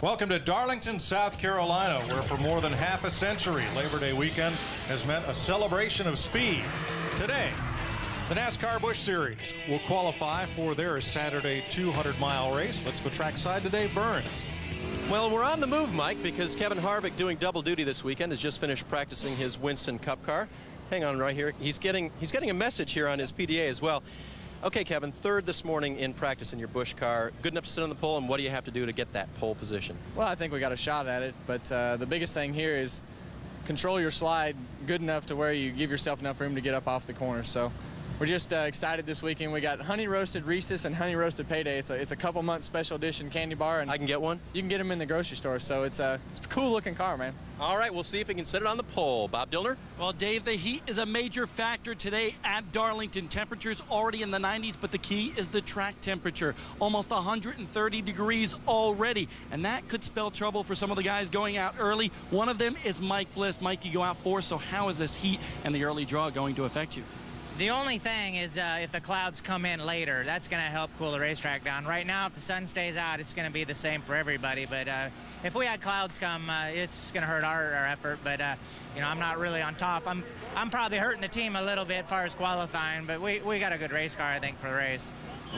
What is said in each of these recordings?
Welcome to Darlington, South Carolina, where for more than half a century, Labor Day weekend has meant a celebration of speed. Today, the NASCAR Busch Series will qualify for their Saturday 200 mile race. Let's go trackside to Dave Burns. Well, we're on the move, Mike, because Kevin Harvick, doing double duty this weekend, has just finished practicing his Winston Cup car. Hang on right here. He's getting he's getting a message here on his PDA as well. Okay, Kevin, third this morning in practice in your Busch car. Good enough to sit on the pole, and what do you have to do to get that pole position? Well, I think we got a shot at it, but uh, the biggest thing here is control your slide good enough to where you give yourself enough room to get up off the corner. So we're just uh, excited this weekend. We got honey roasted Reese's and honey roasted payday. It's a it's a couple months special edition candy bar, and I can get one. You can get them in the grocery store. So it's a it's a cool looking car, man. All right, we'll see if we can set it on the pole. Bob Dillner. Well, Dave, the heat is a major factor today at Darlington. Temperatures already in the 90s, but the key is the track temperature, almost 130 degrees already, and that could spell trouble for some of the guys going out early. One of them is Mike Bliss. Mike, you go out fourth. So how is this heat and the early draw going to affect you? The only thing is uh, if the clouds come in later, that's going to help cool the racetrack down. Right now, if the sun stays out, it's going to be the same for everybody. But uh, if we had clouds come, uh, it's going to hurt our, our, effort. But uh, you know, I'm not really on top. I'm I'm probably hurting the team a little bit as far as qualifying. But we we got a good race car, I think, for the race.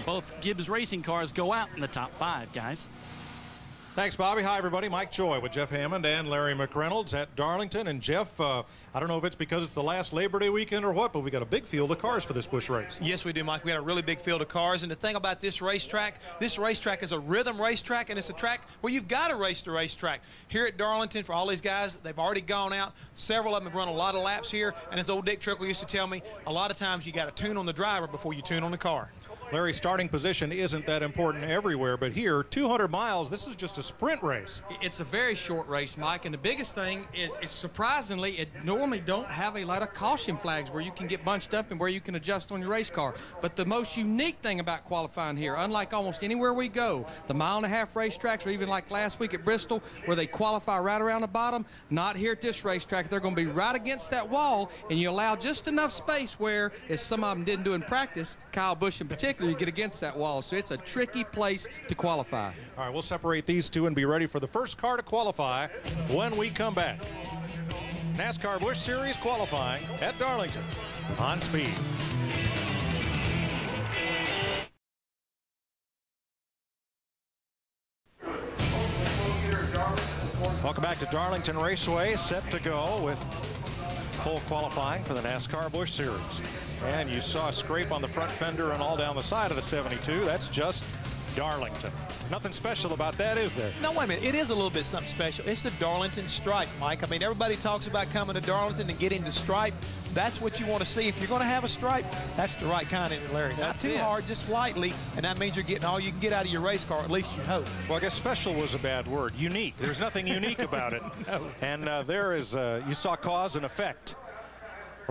Both Gibbs racing cars go out in the top five, guys. Thanks, Bobby. Hi, everybody. Mike Joy with Jeff Hammond and Larry McReynolds at Darlington. And Jeff, uh, I don't know if it's because it's the last Labor Day weekend or what, but we got a big field of cars for this Busch race. Yes, we do, Mike. We got a really big field of cars. And the thing about this racetrack, this racetrack is a rhythm racetrack, and it's a track where you've got to race the racetrack. Here at Darlington, for all these guys, they've already gone out. Several of them have run a lot of laps here. And as old Dick Trickle used to tell me, a lot of times you got to tune on the driver before you tune on the car. Larry, starting position isn't that important everywhere, but here, 200 miles, this is just a sprint race. It's a very short race, Mike, and the biggest thing is, is surprisingly, it normally don't have a lot of caution flags where you can get bunched up and where you can adjust on your race car. But the most unique thing about qualifying here, unlike almost anywhere we go, the mile and a half racetracks, or even like last week at Bristol, where they qualify right around the bottom, not here at this racetrack. They're going to be right against that wall, and you allow just enough space where, as some of them didn't do in practice, Kyle Busch in particular, you get against that wall. So it's a tricky place to qualify. All right, we'll separate these two and be ready for the first car to qualify when we come back. NASCAR Busch Series qualifying at Darlington on speed. Welcome back to Darlington Raceway, set to go with pole qualifying for the NASCAR Busch Series. And you saw a scrape on the front fender and all down the side of the 72. That's just Darlington. Nothing special about that, is there? No, wait a minute. It is a little bit something special. It's the Darlington stripe, Mike. I mean, everybody talks about coming to Darlington and getting the stripe. That's what you want to see. If you're going to have a stripe, that's the right kind of Larry. Not too it. hard, just slightly, and that means you're getting all you can get out of your race car, at least you hope. Well, I guess special was a bad word. Unique. There's nothing unique about it. no. And uh, there is, uh, you saw cause and effect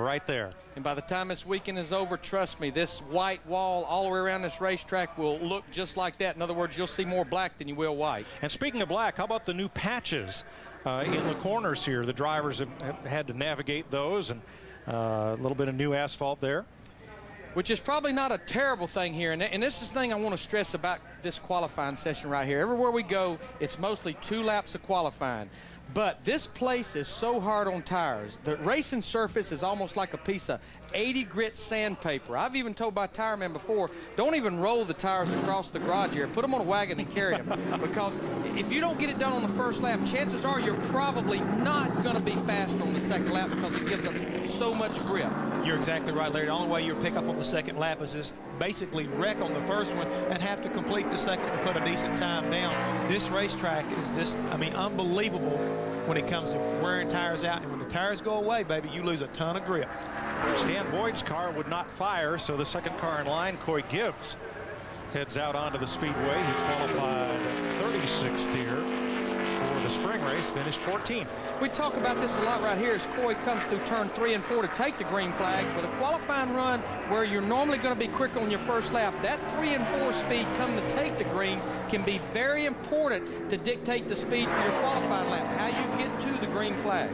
right there. And by the time this weekend is over, trust me, this white wall all the way around this racetrack will look just like that. In other words, you'll see more black than you will white. And speaking of black, how about the new patches uh, in the corners here? The drivers have, have had to navigate those and uh, a little bit of new asphalt there which is probably not a terrible thing here. And, and, this is the thing I want to stress about this qualifying session right here. Everywhere we go, it's mostly two laps of qualifying. But this place is so hard on tires. The racing surface is almost like a piece of 80 grit sandpaper. I've even told my tire man before, don't even roll the tires across the garage here. Put them on a wagon and carry them. because if you don't get it done on the first lap, chances are you're probably not going to be faster on the second lap because it gives up so much grip. You're exactly right, Larry. The only way you'll pick up on the second lap is just basically wreck on the first one and have to complete the second to put a decent time down. This racetrack is just, I mean, unbelievable when it comes to wearing tires out. And when the tires go away, baby, you lose a ton of grip. Stan Boyd's car would not fire, so the second car in line, Coy Gibbs, heads out onto the speedway. He qualified 36th here for the spring race, finished 14th. We talk about this a lot right here as Coy comes through turn three and four to take the green flag. With a qualifying run where you're normally going to be quick on your first lap, that three and four speed come to take the green can be very important to dictate the speed for your qualifying lap, how you get to the green flag.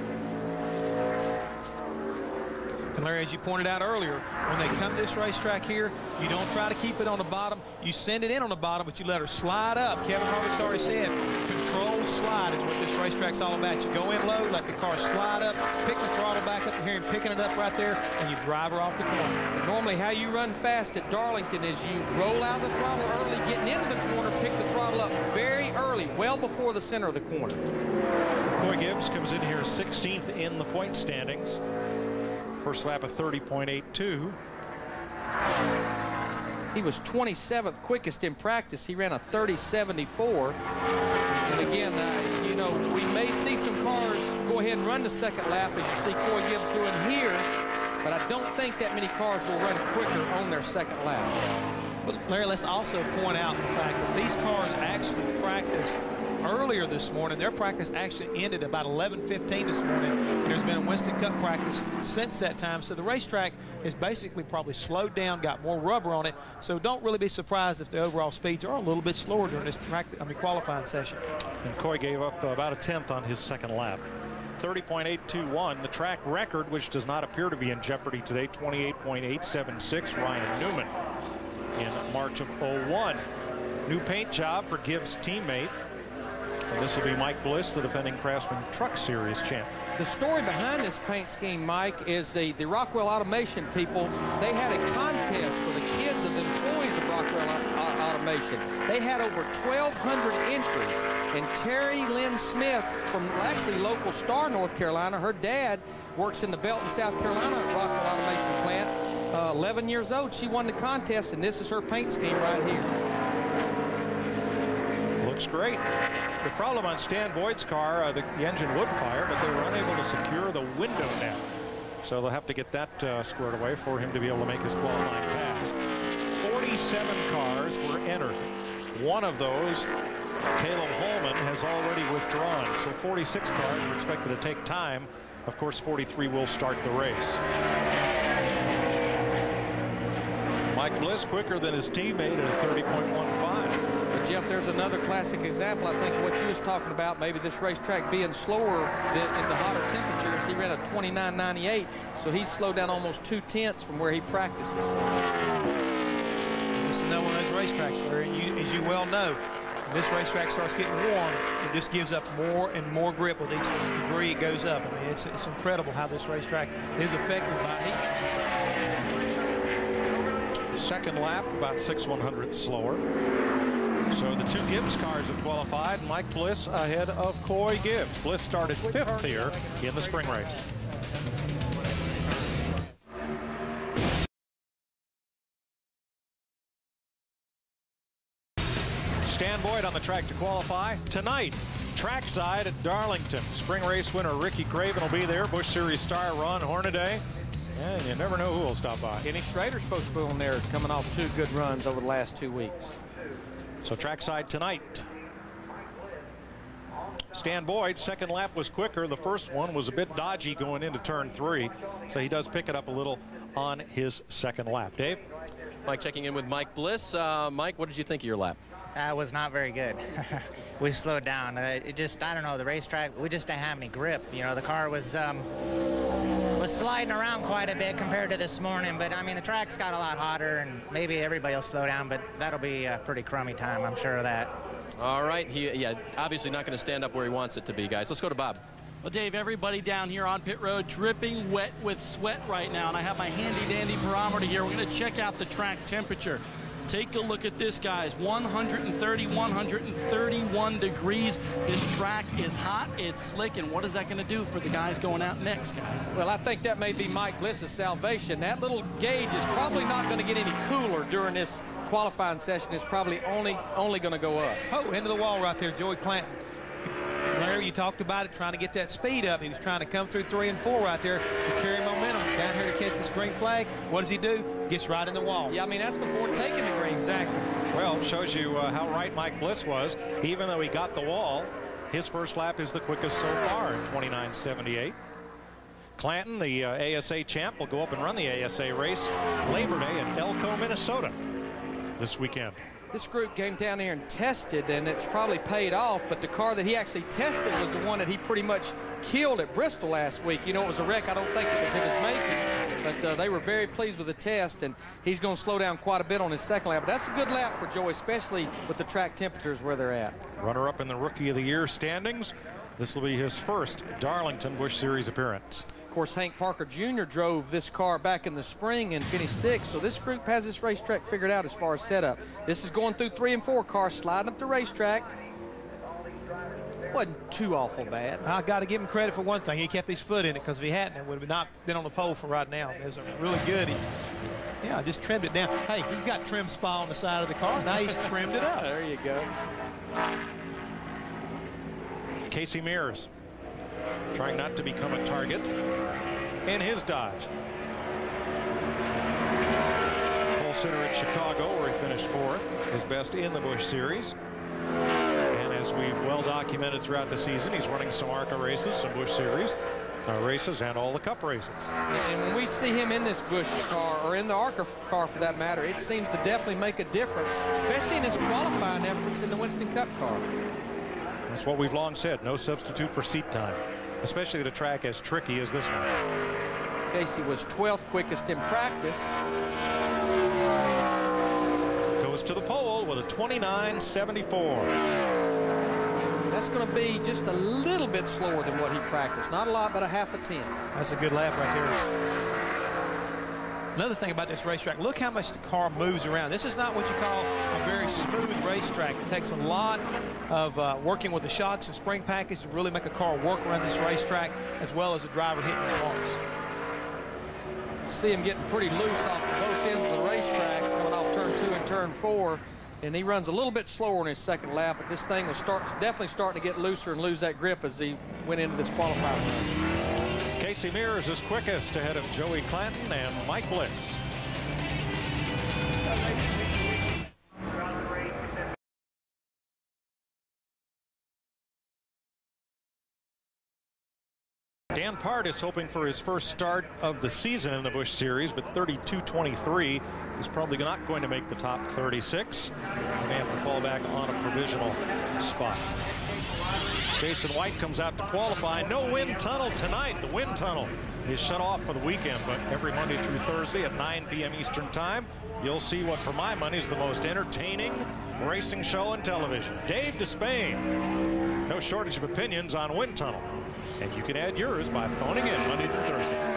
And Larry, as you pointed out earlier, when they come to this racetrack here, you don't try to keep it on the bottom. You send it in on the bottom, but you let her slide up. Kevin Harvick's already said, controlled slide is what this racetrack's all about. You go in low, let the car slide up, pick the throttle back up. You hear him picking it up right there, and you drive her off the corner. Normally, how you run fast at Darlington is you roll out the throttle early, getting into the corner, pick the throttle up very early, well before the center of the corner. Coy Gibbs comes in here 16th in the point standings. First lap of 30.82. He was 27th quickest in practice. He ran a 30.74. And again, uh, you know, we may see some cars go ahead and run the second lap as you see Coy Gibbs doing here, but I don't think that many cars will run quicker on their second lap. But Larry, let's also point out the fact that these cars actually practiced earlier this morning. Their practice actually ended about 11:15 this morning, and there's been a Winston Cup practice since that time. So the racetrack is basically probably slowed down, got more rubber on it. So don't really be surprised if the overall speeds are a little bit slower during this practice, I mean qualifying session. And Coy gave up about a tenth on his second lap. 30.821, the track record, which does not appear to be in jeopardy today, 28.876, Ryan Newman in March of 01. New paint job for Gibbs' teammate. And this will be Mike Bliss, the defending Craftsman Truck Series champ. The story behind this paint scheme, Mike, is the, the Rockwell Automation people, they had a contest for the kids of the employees of Rockwell Automation. They had over 1,200 entries. And Terry Lynn Smith from actually local Star, North Carolina, her dad works in the Belton, South Carolina Rockwell Automation plant. Uh, 11 years old, she won the contest, and this is her paint scheme right here. Looks great. The problem on Stan Boyd's car, uh, the, the, engine would fire, but they were unable to secure the window now. So they'll have to get that uh, squared away for him to be able to make his qualifying pass. 47 cars were entered. One of those, Caleb Holman, has already withdrawn. So 46 cars are expected to take time. Of course, 43 will start the race. Mike Bliss quicker than his teammate at a 30.15. But Jeff, there's another classic example. I think what you was talking about, maybe this racetrack being slower than in the hotter temperatures. He ran a 29.98, so he's slowed down almost two tenths from where he practices. This is another one of those racetracks, where, You, as you well know, when this racetrack starts getting warm, it just gives up more and more grip with each degree it goes up. I mean, it's, it's incredible how this racetrack is affected by heat. Second lap, about six one hundredths slower. So the two Gibbs cars have qualified. Mike Bliss ahead of Coy Gibbs. Bliss started fifth here in the spring race. Stan Boyd on the track to qualify tonight. Trackside at Darlington. Spring race winner Ricky Craven will be there. Busch Series star Ron Hornaday. And you never know who will stop by. Kenny Schrader's supposed to be on there coming off two good runs over the last two weeks. So trackside tonight. Stan Boyd, second lap was quicker. The first one was a bit dodgy going into turn three. So he does pick it up a little on his second lap. Dave? Mike checking in with Mike Bliss. Uh, Mike, what did you think of your lap? That uh, was not very good. we slowed down. Uh, it just, I don't know, the racetrack, we just didn't have any grip. You know, the car was um, was sliding around quite a bit compared to this morning, but I mean, the track's got a lot hotter, and maybe everybody will slow down, but that'll be a pretty crummy time, I'm sure of that. All right. He, yeah, obviously not going to stand up where he wants it to be, guys. Let's go to Bob. Well, Dave, everybody down here on pit road dripping wet with sweat right now, and I have my handy-dandy barometer here. We're going to check out the track temperature. Take a look at this, guys. 130, 131 degrees. This track is hot, it's slick, and what is that going to do for the guys going out next, guys? Well, I think that may be Mike Bliss's salvation. That little gauge is probably not going to get any cooler during this qualifying session. It's probably only only going to go up. Oh, into the wall right there, Joey Clanton. You talked about it, trying to get that speed up. He was trying to come through three and four right there to carry momentum down here to catch this green flag. What does he do? Gets right in the wall. Yeah, I mean, that's before taking the green. Exactly. Well, shows you uh, how right Mike Bliss was. Even though he got the wall, his first lap is the quickest so far in 29.78. Clanton, the uh, ASA champ, will go up and run the ASA race Labor Day in Elko, Minnesota this weekend this group came down here and tested, and it's probably paid off. But the car that he actually tested was the one that he pretty much killed at Bristol last week. You know, it was a wreck. I don't think it was in his making. but uh, they were very pleased with the test, and he's going to slow down quite a bit on his second lap. But that's a good lap for Joey, especially with the track temperatures where they're at. Runner up in the Rookie of the Year standings. This will be his first Darlington Busch Series appearance. Of course, Hank Parker Jr. drove this car back in the spring and finished sixth, so this group has this racetrack figured out as far as setup. This is going through three and four cars, sliding up the racetrack. Wasn't too awful bad. I got to give him credit for one thing. He kept his foot in it because if he hadn't, it would have not been on the pole for right now. It was a really good. He, yeah, just trimmed it down. Hey, he's got TrimSpa on the side of the car. Now he's trimmed it up. There you go. Casey Mears trying not to become a target in his Dodge. Pole sitter at Chicago where he finished fourth, his best in the Busch Series. And as we've well documented throughout the season, he's running some ARCA races, some Busch Series uh, races, and all the Cup races. And when we see him in this Bush car, or in the ARCA car for that matter, it seems to definitely make a difference, especially in his qualifying efforts in the Winston Cup car. That's what we've long said, no substitute for seat time, especially at a track as tricky as this one. Casey was 12th quickest in practice. Goes to the pole with a 29.74. That's going to be just a little bit slower than what he practiced. Not a lot, but a half a tenth. That's a good lap right there. Another thing about this racetrack, look how much the car moves around. This is not what you call a very smooth racetrack. It takes a lot of uh, working with the shocks and spring package to really make a car work around this racetrack, as well as the driver hitting the cars. See him getting pretty loose off of both ends of the racetrack, coming off turn two and turn four. And he runs a little bit slower on his second lap, but this thing was start, definitely starting to get looser and lose that grip as he went into this qualifying run. Casey Mears is quickest ahead of Joey Clanton and Mike Bliss. Dan Part is hoping for his first start of the season in the Busch Series, but 32-23 is probably not going to make the top 36. He may have to fall back on a provisional spot. Jason White comes out to qualify. No wind tunnel tonight. The wind tunnel is shut off for the weekend, but every Monday through Thursday at 9 p.m. Eastern Time, you'll see what, for my money, is the most entertaining racing show on television. Dave Despain. No shortage of opinions on wind tunnel. And you can add yours by phoning in Monday through Thursday.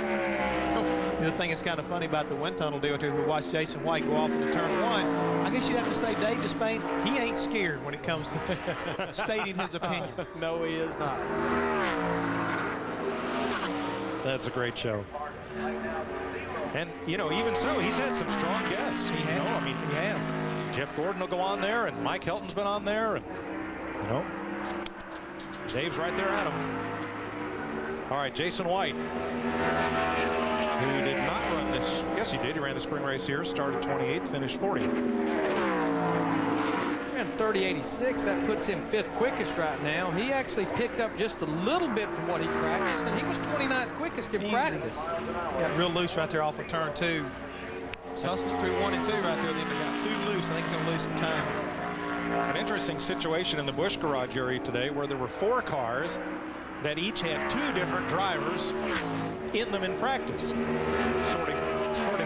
The other thing that's kind of funny about the wind tunnel deal too, we watched Jason White go off into turn one. I guess you'd have to say Dave Despain, he ain't scared when it comes to stating his opinion. no, he is not. That's a great show. And, you know, even so, he's had some strong guests. He has. You know, I mean, he has. Jeff Gordon will go on there, and Mike Helton's been on there, and, you know, Dave's right there at him. All right, Jason White, who did not run this. Yes, he did. He ran the spring race here, started 28th, finished 40th. And 30.86, that puts him fifth quickest right now. He actually picked up just a little bit from what he practiced, and he was 29th quickest in Easy. practice. Got real loose right there off of turn two. Hustling through one and two right there. Then he got too loose. I think he's going to lose some time. An interesting situation in the Busch garage area today where there were four cars that each had two different drivers in them in practice, sorting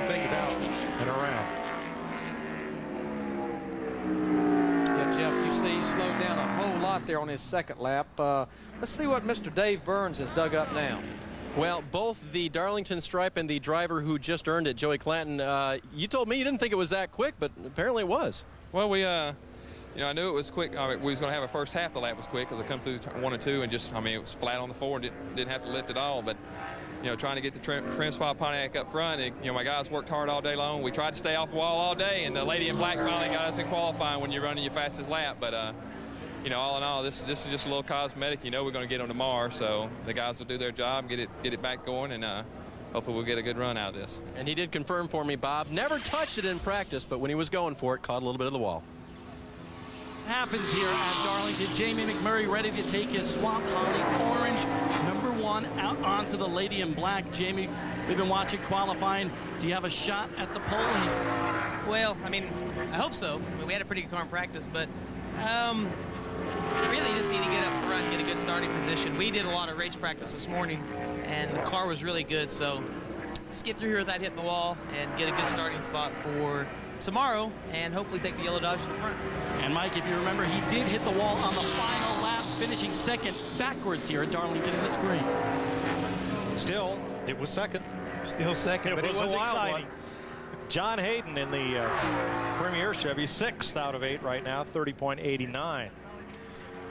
things out and around. Yeah, Jeff, you see he slowed down a whole lot there on his second lap. Uh, let's see what Mr. Dave Burns has dug up now. Well, both the Darlington Stripe and the driver who just earned it, Joey Clanton, uh, you told me you didn't think it was that quick, but apparently it was. Well, we, uh, you know, I knew it was quick. I mean, we was going to have a first half the lap was quick because I come through one and two and just, I mean, it was flat on the floor and didn't, didn't have to lift at all. But, you know, trying to get the trim, spot Pontiac up front, and, you know, my guys worked hard all day long. We tried to stay off the wall all day, and the lady in black finally got us in qualifying when you're running your fastest lap. But, uh, you know, all in all, this this is just a little cosmetic. You know, we're going to get them tomorrow, so the guys will do their job, get it get it back going, and uh, hopefully we'll get a good run out of this. And he did confirm for me, Bob. Never touched it in practice, but when he was going for it, caught a little bit of the wall. Happens here at Darlington. Jamie McMurray ready to take his swap Holly Orange number one out onto the Lady in Black. Jamie, we've been watching qualifying. Do you have a shot at the pole? Well, I mean, I hope so. I mean, we had a pretty good car in practice, but um, really just need to get up front, get a good starting position. We did a lot of race practice this morning, and the car was really good, so just get through here without hitting the wall and get a good starting spot for tomorrow and hopefully take the Yellow Dodge to the front. And Mike, if you remember, he did hit the wall on the final lap, finishing second backwards here at Darlington in the spring. Still, it was second. Still second, It but was, it was a wild exciting. one. John Hayden in the uh, Premier Chevy, sixth out of eight right now, 30.89.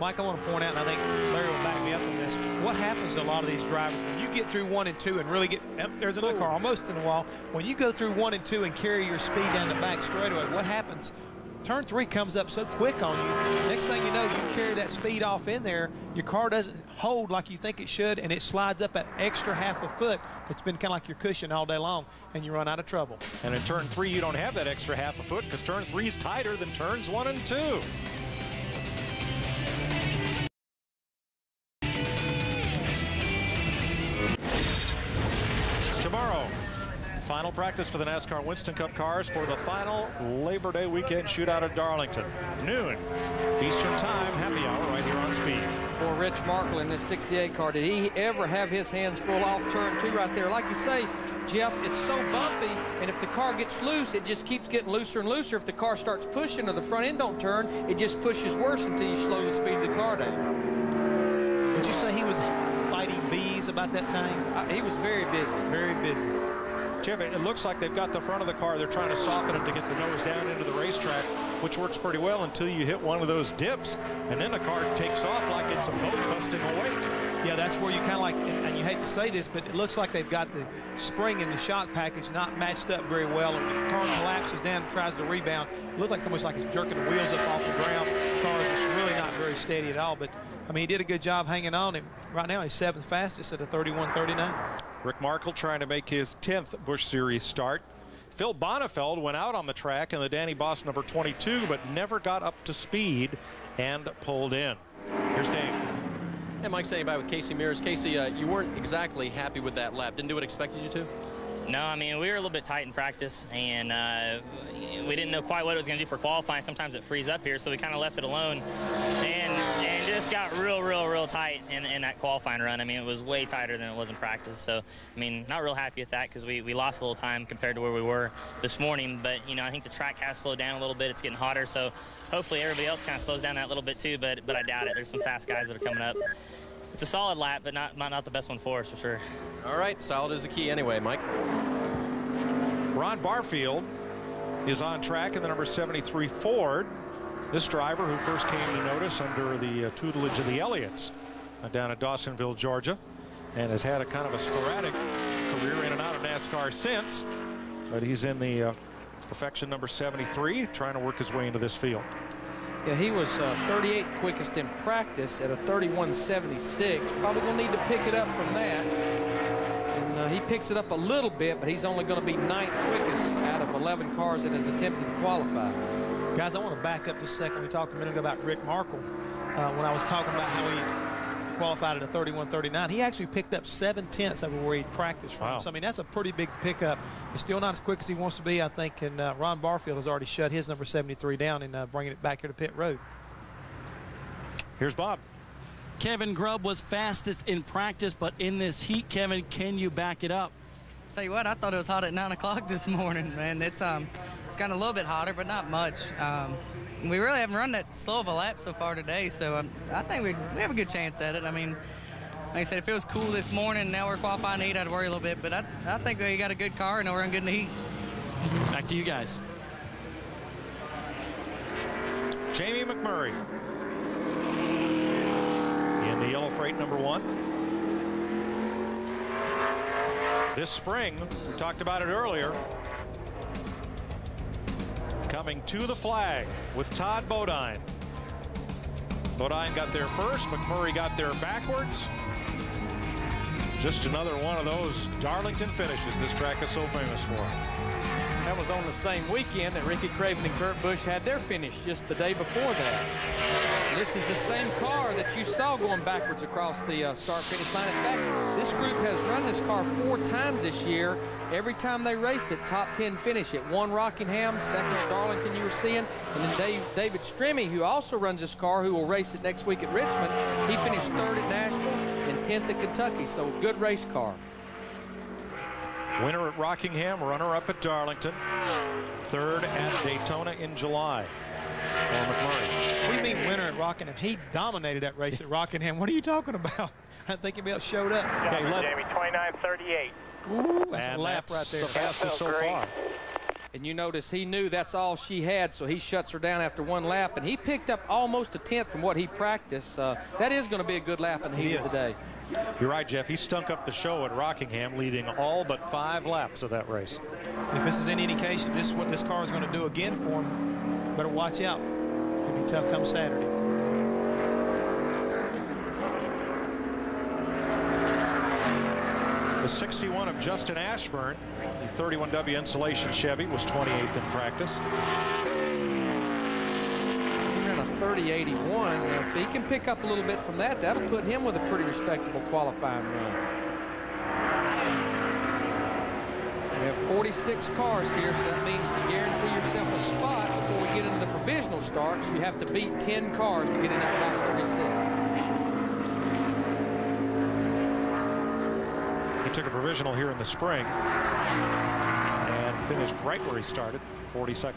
Mike, I want to point out, and I think Larry will back me up on this. What happens to a lot of these drivers when you get through one and two and really get yep, there's another car almost in the wall. When you go through one and two and carry your speed down the back straightaway, what happens? Turn three comes up so quick on you. Next thing you know, you carry that speed off in there. Your car doesn't hold like you think it should, and it slides up an extra half a foot. It's been kind of like your cushion all day long, and you run out of trouble. And in turn three, you don't have that extra half a foot because turn three is tighter than turns one and two. Final practice for the NASCAR Winston Cup cars for the final Labor Day weekend shootout at Darlington. Noon Eastern Time, happy hour right here on Speed. For Rick Markle in this 68 car, did he ever have his hands full off turn two right there? Like you say, Jeff, it's so bumpy, and if the car gets loose, it just keeps getting looser and looser. If the car starts pushing or the front end don't turn, it just pushes worse until you slow the speed of the car down. Would you say he was fighting bees about that time? Uh, he was very busy. Very busy. It looks like they've got the front of the car. They're trying to soften it to get the nose down into the racetrack, which works pretty well until you hit one of those dips, and then the car takes off like it's a boat busting awake. Yeah, that's where you kind of like, and, you hate to say this, but it looks like they've got the spring and the shock package not matched up very well. The car collapses down and tries to rebound. It looks like it's like it's jerking the wheels up off the ground. The car is just really not very steady at all. But, I mean, he did a good job hanging on. And right now, he's seventh fastest at a 31.39. Rick Markle trying to make his 10th Busch Series start. Phil Bonifield went out on the track in the Danny Boss number 22, but never got up to speed and pulled in. Here's Dave. And Mike saying by with Casey Mears. Casey, uh, you weren't exactly happy with that lap. Didn't do what expected you to? No, I mean, we were a little bit tight in practice, and uh, we didn't know quite what it was going to do for qualifying. Sometimes it frees up here, so we kind of left it alone. And Uh, and just got real, real, real tight in, in that qualifying run. I mean, it was way tighter than it was in practice. So, I mean, not real happy with that because we, we lost a little time compared to where we were this morning. But, you know, I think the track has slowed down a little bit. It's getting hotter, so hopefully everybody else kind of slows down that little bit too, but, but I doubt it. There's some fast guys that are coming up. It's a solid lap, but not, not, not the best one for us, for sure. All right, solid is the key anyway, Mike. Ron Barfield is on track in the number 73 Ford. This driver who first came to notice under the uh, tutelage of the Elliotts uh, down at Dawsonville, Georgia, and has had a kind of a sporadic career in and out of NASCAR since. But he's in the uh, perfection number 73, trying to work his way into this field. Yeah, he was uh, 38th quickest in practice at a 31.76. Probably going to need to pick it up from that. And uh, he picks it up a little bit, but he's only going to be ninth quickest out of 11 cars that has attempted to qualify. Guys, I want to back up just a second. We talked a minute ago about Rick Markle. Uh, when I was talking about how he qualified at a 31.39, he actually picked up seven tenths over where he'd practiced from. Wow. So, I mean, that's a pretty big pickup. It's still not as quick as he wants to be, I think, and uh, Ron Barfield has already shut his number 73 down and uh, bringing it back here to pit road. Here's Bob. Kevin Grubb was fastest in practice, but in this heat, Kevin, can you back it up? Tell you what, I thought it was hot at 9 o'clock this morning, man. It's um, it's gotten a little bit hotter, but not much. Um, we really haven't run that slow of a lap so far today, so um, I think we we have a good chance at it. I mean, like I said, if it was cool this morning, now we're qualifying heat, I'd worry a little bit, but I, I think we got a good car and we're running good in the heat. Back to you guys. Jamie McMurray in the yellow freight number one. This spring, we talked about it earlier, coming to the flag with Todd Bodine. Bodine got there first, McMurray got there backwards. Just another one of those Darlington finishes this track is so famous for. That was on the same weekend that Ricky Craven and Kurt Busch had their finish just the day before that. This is the same car that you saw going backwards across the uh, start-finish line. In fact, this group has run this car four times this year. Every time they race it, top 10 finish it. One Rockingham, second Darlington you were seeing, and then Dave, David Stremme, who also runs this car, who will race it next week at Richmond, he finished third at Nashville and 10th at Kentucky, so good race car. Winner at Rockingham, runner up at Darlington, third at Daytona in July. Paul McMurray. What do you mean winner at Rockingham? He dominated that race at Rockingham. What are you talking about? I think he else showed up. Okay, let, Jamie, 2938. Ooh, that's and a lap that's right there. the fastest so great. far. And you notice he knew that's all she had, so he shuts her down after one lap, and he picked up almost a tenth from what he practiced. Uh, that is going to be a good lap in the heat It of the day. You're right, Jeff. He stunk up the show at Rockingham, leading all but five laps of that race. If this is any indication, this is what this car is going to do again for him. Better watch out. It'll be tough come Saturday. The 61 of Justin Ashburn, the 31W insulation Chevy, was 28th in practice. He ran a 30-81. Now, if he can pick up a little bit from that, that'll put him with a pretty respectable qualifying run. We have 46 cars here, so that means to guarantee yourself a spot before we get into the provisional starts, you have to beat 10 cars to get in that top 36. Took a provisional here in the spring and finished right where he started, 42nd.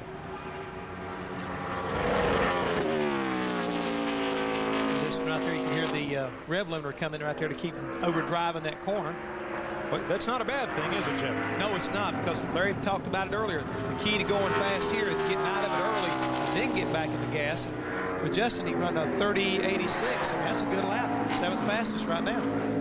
This one right there, you can hear the uh, rev limiter coming right there to keep him overdriving that corner. But that's not a bad thing, is it, Jeff? No, it's not because Larry talked about it earlier. The key to going fast here is getting out of it early and then get back in the gas. And for Justin, he run a 30.86. I mean, that's a good lap. Seventh fastest right now.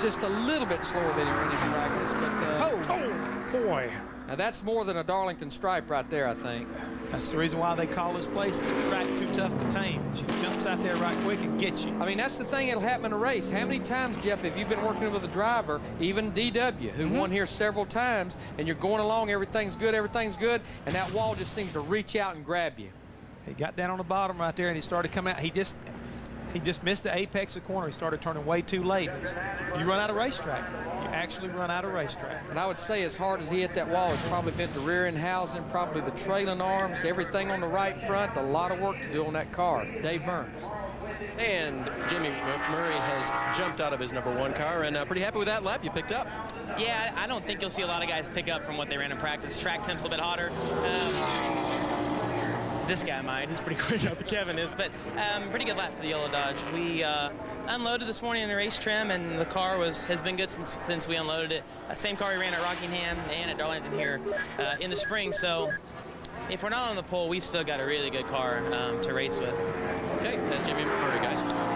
Just a little bit slower than he ran in practice, but uh, Oh, Boy. now that's more than a Darlington stripe right there, I think. That's the reason why they call this place the track too tough to tame. She jumps out there right quick and gets you. I mean, that's the thing that'll happen in a race. How many times, Jeff, have you been working with a driver, even DW, who won here several times, and you're going along, everything's good, everything's good, and that wall just seems to reach out and grab you? He got down on the bottom right there and he started coming out. He just he just missed the apex of the corner. He started turning way too late. It's- you run out of racetrack. You actually run out of racetrack. And I would say as hard as he hit that wall, it's probably been the rear end housing, probably the trailing arms, everything on the right front. A lot of work to do on that car. Dave Burns. And Jimmy McMurray has jumped out of his number one car and uh, pretty happy with that lap you picked up. Yeah, I I don't think you'll see a lot of guys pick up from what they ran in practice. Track temp's a little bit hotter. Um, this guy might. He's pretty quick the Kevin is, but um, pretty good lap for the yellow Dodge. We uh, unloaded this morning in a race trim, and the car was has been good since since we unloaded it. Uh, same car we ran at Rockingham and at Darlington here uh, in the spring. So if we're not on the pole, we've still got a really good car um, to race with. Okay, that's Jimmy McMurray, guys.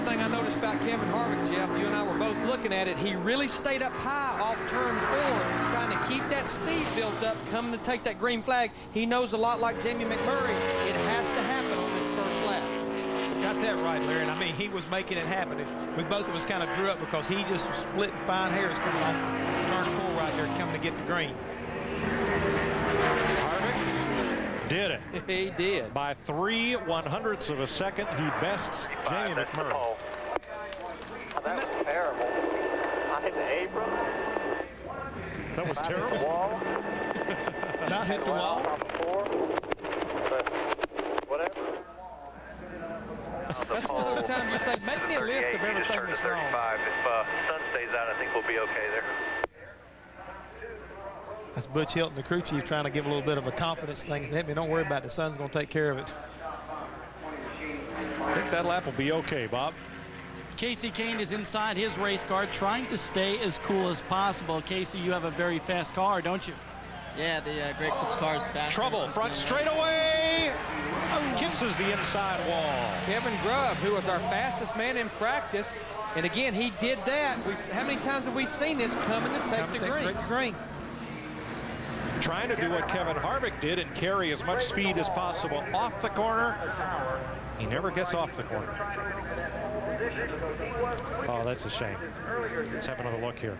Well, one thing I noticed about Kevin Harvick, Jeff, you and I were both looking at it. He really stayed up high off turn four, trying to keep that speed built up, coming to take that green flag. He knows a lot like Jamie McMurray. It has to happen on this first lap. Got that right, Larry. And I mean, he was making it happen. We both of us kind of drew up because he just was splitting fine hairs coming off turn four right there, coming to get the green. Harvick did it. He did. By three one hundredths of a second, he bests Jamie That's the McMurray. pole. That was terrible. I hit the apron. That was I hit the terrible. wall. Not hit the wall. off on the floor. But whatever. That's one of those times you say, make me a list of everything that's wrong. If uh, sun stays out, I think we'll be okay there. That's Butch Hilton, the crew chief, trying to give a little bit of a confidence thing. Hey, man, don't worry about it. The sun's going to take care of it. I think that lap will be okay, Bob. Kasey Kahne is inside his race car trying to stay as cool as possible. Casey, you have a very fast car, don't you? Yeah, the uh, Great Clips car is fast. Trouble, front straightaway. Kisses the inside wall. Kevin Grubb, who was our fastest man in practice, and again, he did that. We've, how many times have we seen this coming to take Come the take green? the green. Trying to do what Kevin Harvick did and carry as much speed as possible off the corner. He never gets off the corner. Oh, that's a shame. Let's have another look here.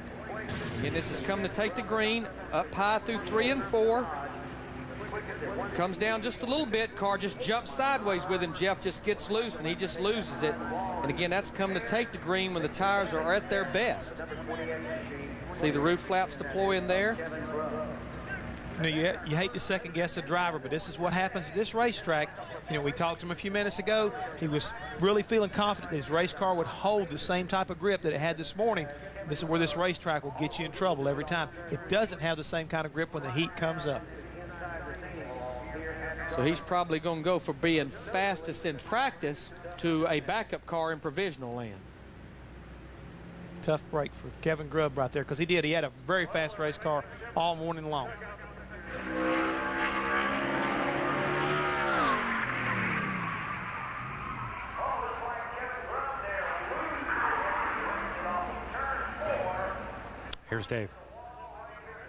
And this is coming to take the green up high through three and four. Comes down just a little bit. Car just jumps sideways with him. Jeff just gets loose and he just loses it. And again, that's coming to take the green when the tires are at their best. See the roof flaps deploying there. You know, you, you hate to second guess a driver, but this is what happens at this racetrack. You know, we talked to him a few minutes ago. He was really feeling confident that his race car would hold the same type of grip that it had this morning. This is where this racetrack will get you in trouble every time. It doesn't have the same kind of grip when the heat comes up. So he's probably going to go for being fastest in practice to a backup car in provisional land. Tough break for Kevin Grubb right there because he did. He had a very fast race car all morning long. Here's Dave.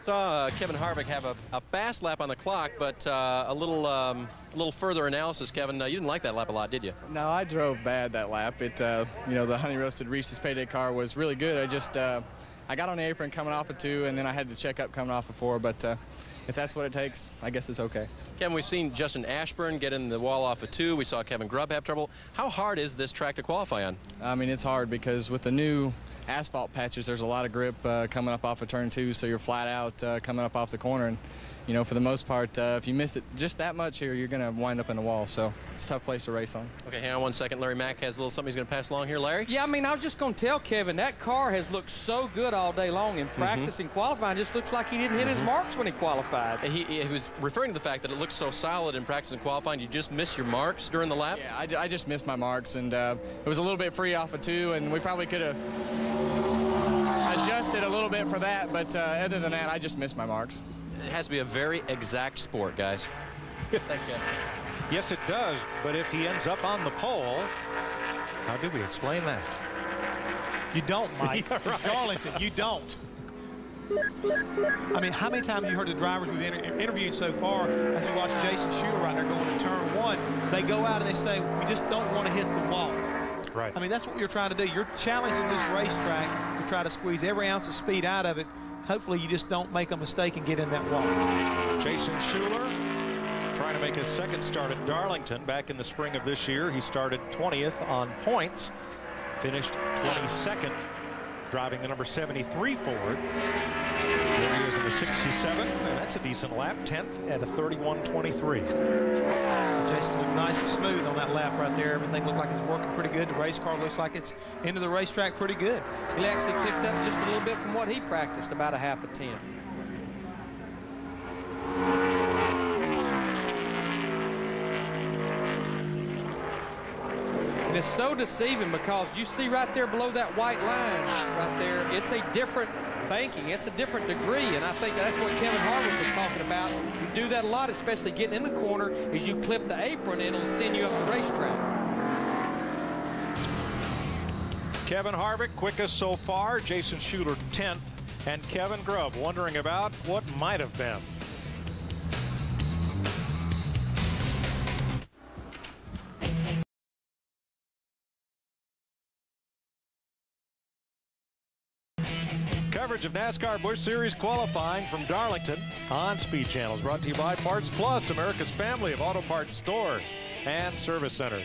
Saw uh, Kevin Harvick have a, a, fast lap on the clock, but uh, a little um, a little further analysis, Kevin. Uh, you didn't like that lap a lot, did you? No, I drove bad that lap. It, uh, you know, the honey roasted Reese's payday car was really good. I just, uh, I got on the apron coming off of two, and then I had to check up coming off of four. But uh, if that's what it takes, I guess it's okay. Kevin, we've seen Justin Ashburn get in the wall off of two. We saw Kevin Grubb have trouble. How hard is this track to qualify on? I mean, it's hard because with the new asphalt patches, there's a lot of grip uh, coming up off of turn two, so you're flat out uh, coming up off the corner. And, you know, for the most part, uh, if you miss it just that much here, you're going to wind up in the wall. So it's a tough place to race on. Okay, hang on one second. Larry Mack has a little something he's going to pass along here. Larry? Yeah, I mean, I was just going to tell Kevin, that car has looked so good all day long in Mm-hmm. practice and qualifying. Just looks like he didn't hit his marks when he qualified. He, he was referring to the fact that it looks so solid in practice and qualifying. You just miss your marks during the lap? Yeah, I, I just missed my marks, and uh, it was a little bit free off of two, and we probably could have adjusted a little bit for that, but uh, other than that, I just missed my marks. It has to be a very exact sport, guys. Thanks, guys. Yes, it does. But if he ends up on the pole, how do we explain that? You don't, Mike. Yeah, right. Darlington. You don't. I mean, how many times have you heard the drivers we've inter- interviewed so far as we watch Jason Schuler right there going to turn one? They go out and they say, we just don't want to hit the wall. Right. I mean, that's what you're trying to do. You're challenging this racetrack to try to squeeze every ounce of speed out of it. Hopefully, you just don't make a mistake and get in that wall. Jason Schuler trying to make his second start at Darlington back in the spring of this year. He started 20th on points, finished 22nd, driving the number 73 Ford. There in the 67, and that's a decent lap, 10th at a 31.23. Jason looked nice and smooth on that lap right there. Everything looked like it's working pretty good. The race car looks like it's into the racetrack pretty good. He actually picked up just a little bit from what he practiced, about a half a tenth. And it's so deceiving because you see right there below that white line right there, it's a different banking. It's a different degree, and I think that's what Kevin Harvick was talking about. You do that a lot, especially getting in the corner, is you clip the apron, and it'll send you up the racetrack. Kevin Harvick, quickest so far. Jason Schuler, 10th. And Kevin Grubb wondering about what might have been. Coverage of NASCAR Busch Series qualifying from Darlington on Speed Channels. Brought to you by Parts Plus, America's family of auto parts stores and service centers.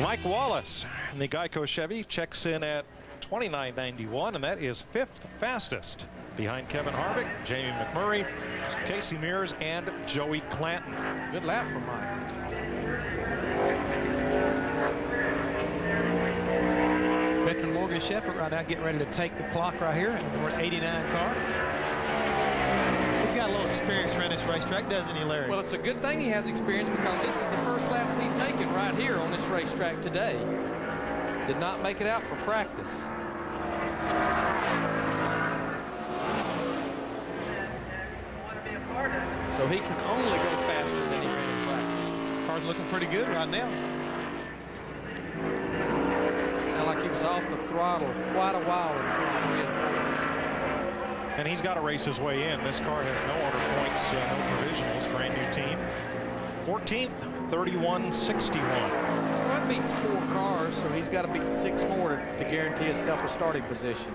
Mike Wallace the Geico Chevy checks in at 29.91, and that is fifth fastest behind Kevin Harvick, Jamie McMurray, Casey Mears, and Joey Clanton. Good lap for Mike. Veteran Morgan Shepherd right now getting ready to take the clock right here. We're at 89 car. He's got a little experience around this racetrack, doesn't he, Larry? Well, it's a good thing he has experience because this is the first laps he's making right here on this racetrack today. Did not make it out for practice. So he can only go faster than he ran in practice. Car's looking pretty good right now. Sound like he was off the throttle quite a while in turn three and he's got to race his way in. This car has no order points, uh, no provisionals, brand new team. 14th, 31.61. So that beats four cars, so he's got to beat six more to, to guarantee himself a starting position.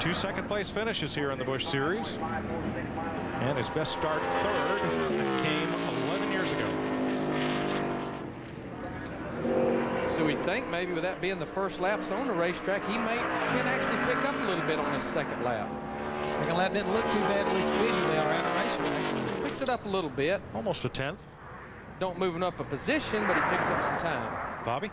Two second place finishes here in the Busch Series. And his best start third came 11 years ago. So we'd think maybe with that being the first laps on the racetrack, he may can actually pick up a little bit on his second lap. Second lap didn't look too bad, at least visually, around the racetrack. Picks it up a little bit. Almost a tenth. Don't moving up a position, but he picks up some time. Bobby?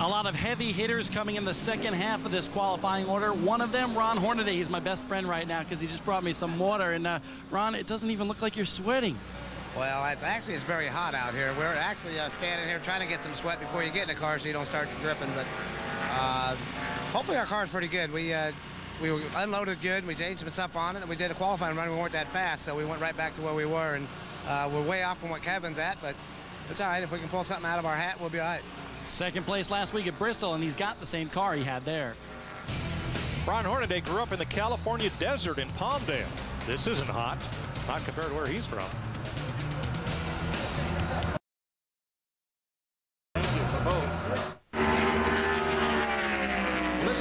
A lot of heavy hitters coming in the second half of this qualifying order. One of them, Ron Hornaday, he's my best friend right now because he just brought me some water. And uh, Ron, it doesn't even look like you're sweating. Well, it's actually it's very hot out here. We're actually uh, standing here trying to get some sweat before you get in the car so you don't start dripping. But uh, hopefully our car's pretty good. We uh, we unloaded good. We changed some stuff on it, and we did a qualifying run. We weren't that fast, so we went right back to where we were. And uh, we're way off from what Kevin's at, but it's all right. If we can pull something out of our hat, we'll be all right. Second place last week at Bristol, and he's got the same car he had there. Ron Hornaday grew up in the California desert in Palmdale. This isn't hot, not compared to where he's from.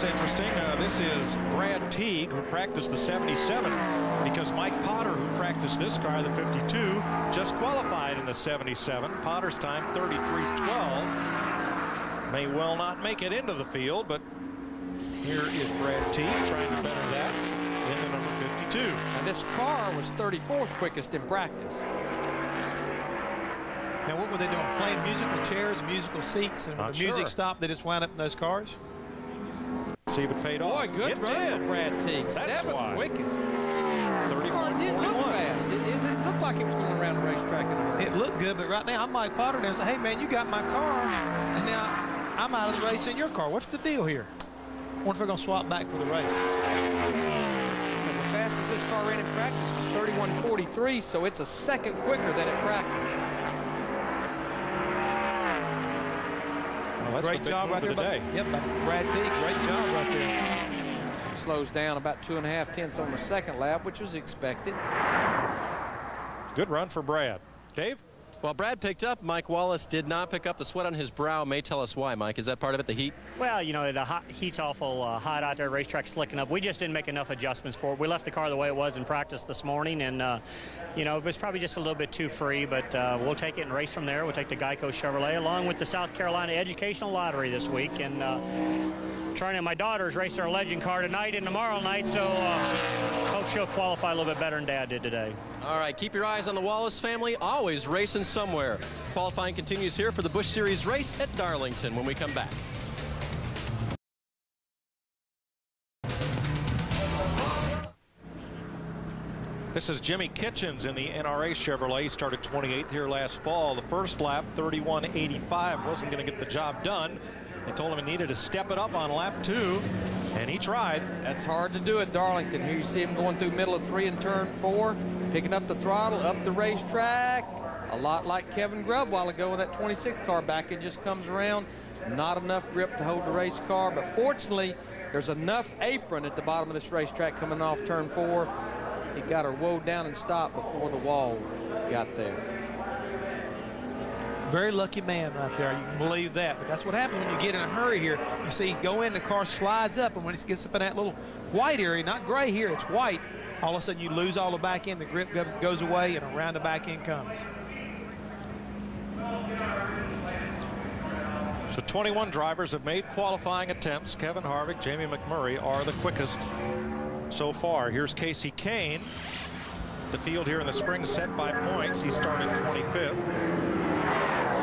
This interesting. Uh, this is Brad Teague, who practiced the 77, because Mike Potter, who practiced this car, the 52, just qualified in the 77. Potter's time, 33.12. May well not make it into the field, but here is Brad Teague trying to better that in the number 52. And this car was 34th quickest in practice. Now, what were they doing? Playing musical chairs and musical seats, and when Not the music stopped, they just wound up in those cars? See if it paid off. Boy, good It run did. for Brad Teague. That's Seventh why. quickest. The car did look fast. It, it, it looked like it was going around the racetrack in a. It looked good, but right now I'm Mike Potter, and I say, hey, man, you got my car, and now I'm out of the race in your car. What's the deal here? wonder if we're going to swap back for the race. Because the fastest this car ran in practice was 31.43, so it's a second quicker than at practice. Well, that's great big job right there. the by- Yep, by Brad Teague. Great job right there. Slows down about two and a half tenths on the second lap, which was expected. Good run for Brad. Dave? Well, Brad picked up. Mike Wallace did not pick up. The sweat on his brow may tell us why, Mike. Is that part of it, the heat? Well, you know, the hot, heat's awful uh, hot out there. Racetrack slicking up. We just didn't make enough adjustments for it. We left the car the way it was in practice this morning, and, uh, you know, it was probably just a little bit too free, but uh, we'll take it and race from there. We'll take the Geico Chevrolet along with the South Carolina Educational Lottery this week. And uh, trying to, my daughter's race our legend car tonight and tomorrow night, so uh, hope she'll qualify a little bit better than Dad did today. All right, keep your eyes on the Wallace family, always racing somewhere. Qualifying continues here for the Busch Series race at Darlington when we come back. This is Jimmy Kitchens in the NRA Chevrolet. He started 28th here last fall. The first lap, 31.85, wasn't going to get the job done. They told him he needed to step it up on lap two, and he tried. That's hard to do at Darlington. Here you see him going through middle of three and turn four, picking up the throttle, up the racetrack. A lot like Kevin Grubb while ago when that 26 car back and just comes around. Not enough grip to hold the race car, but fortunately, there's enough apron at the bottom of this racetrack coming off turn four. He got her woed down and stopped before the wall got there. Very lucky man right there. You can believe that. But that's what happens when you get in a hurry here. You see, go in, the car slides up, and when it gets up in that little white area, not gray here, it's white, all of a sudden you lose all the back end, the grip goes away, and around the back end comes. So 21 drivers have made qualifying attempts. Kevin Harvick, Jamie McMurray are the quickest so far. Here's Kasey Kahne. The field here in the spring set by points. He started 25th.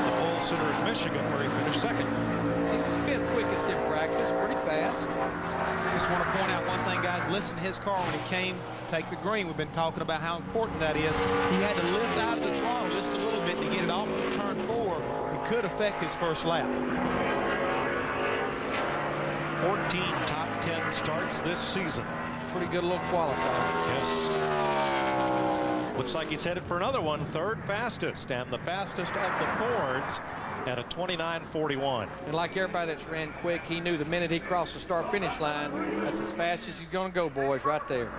The pole sitter of Michigan where he finished second. He was fifth quickest in practice, pretty fast. Just want to point out one thing, guys. Listen to his car when he came to take the green. We've been talking about how important that is. He had to lift out of the throttle just a little bit to get it off of turn four. It could affect his first lap. 14 top 10 starts this season. Pretty good little qualifier. Yes. Looks like he's headed for another one, third fastest, and the fastest of the Fords at a 29.41. And like everybody that's ran quick, he knew the minute he crossed the start finish line, that's as fast as he's going to go, boys, right there.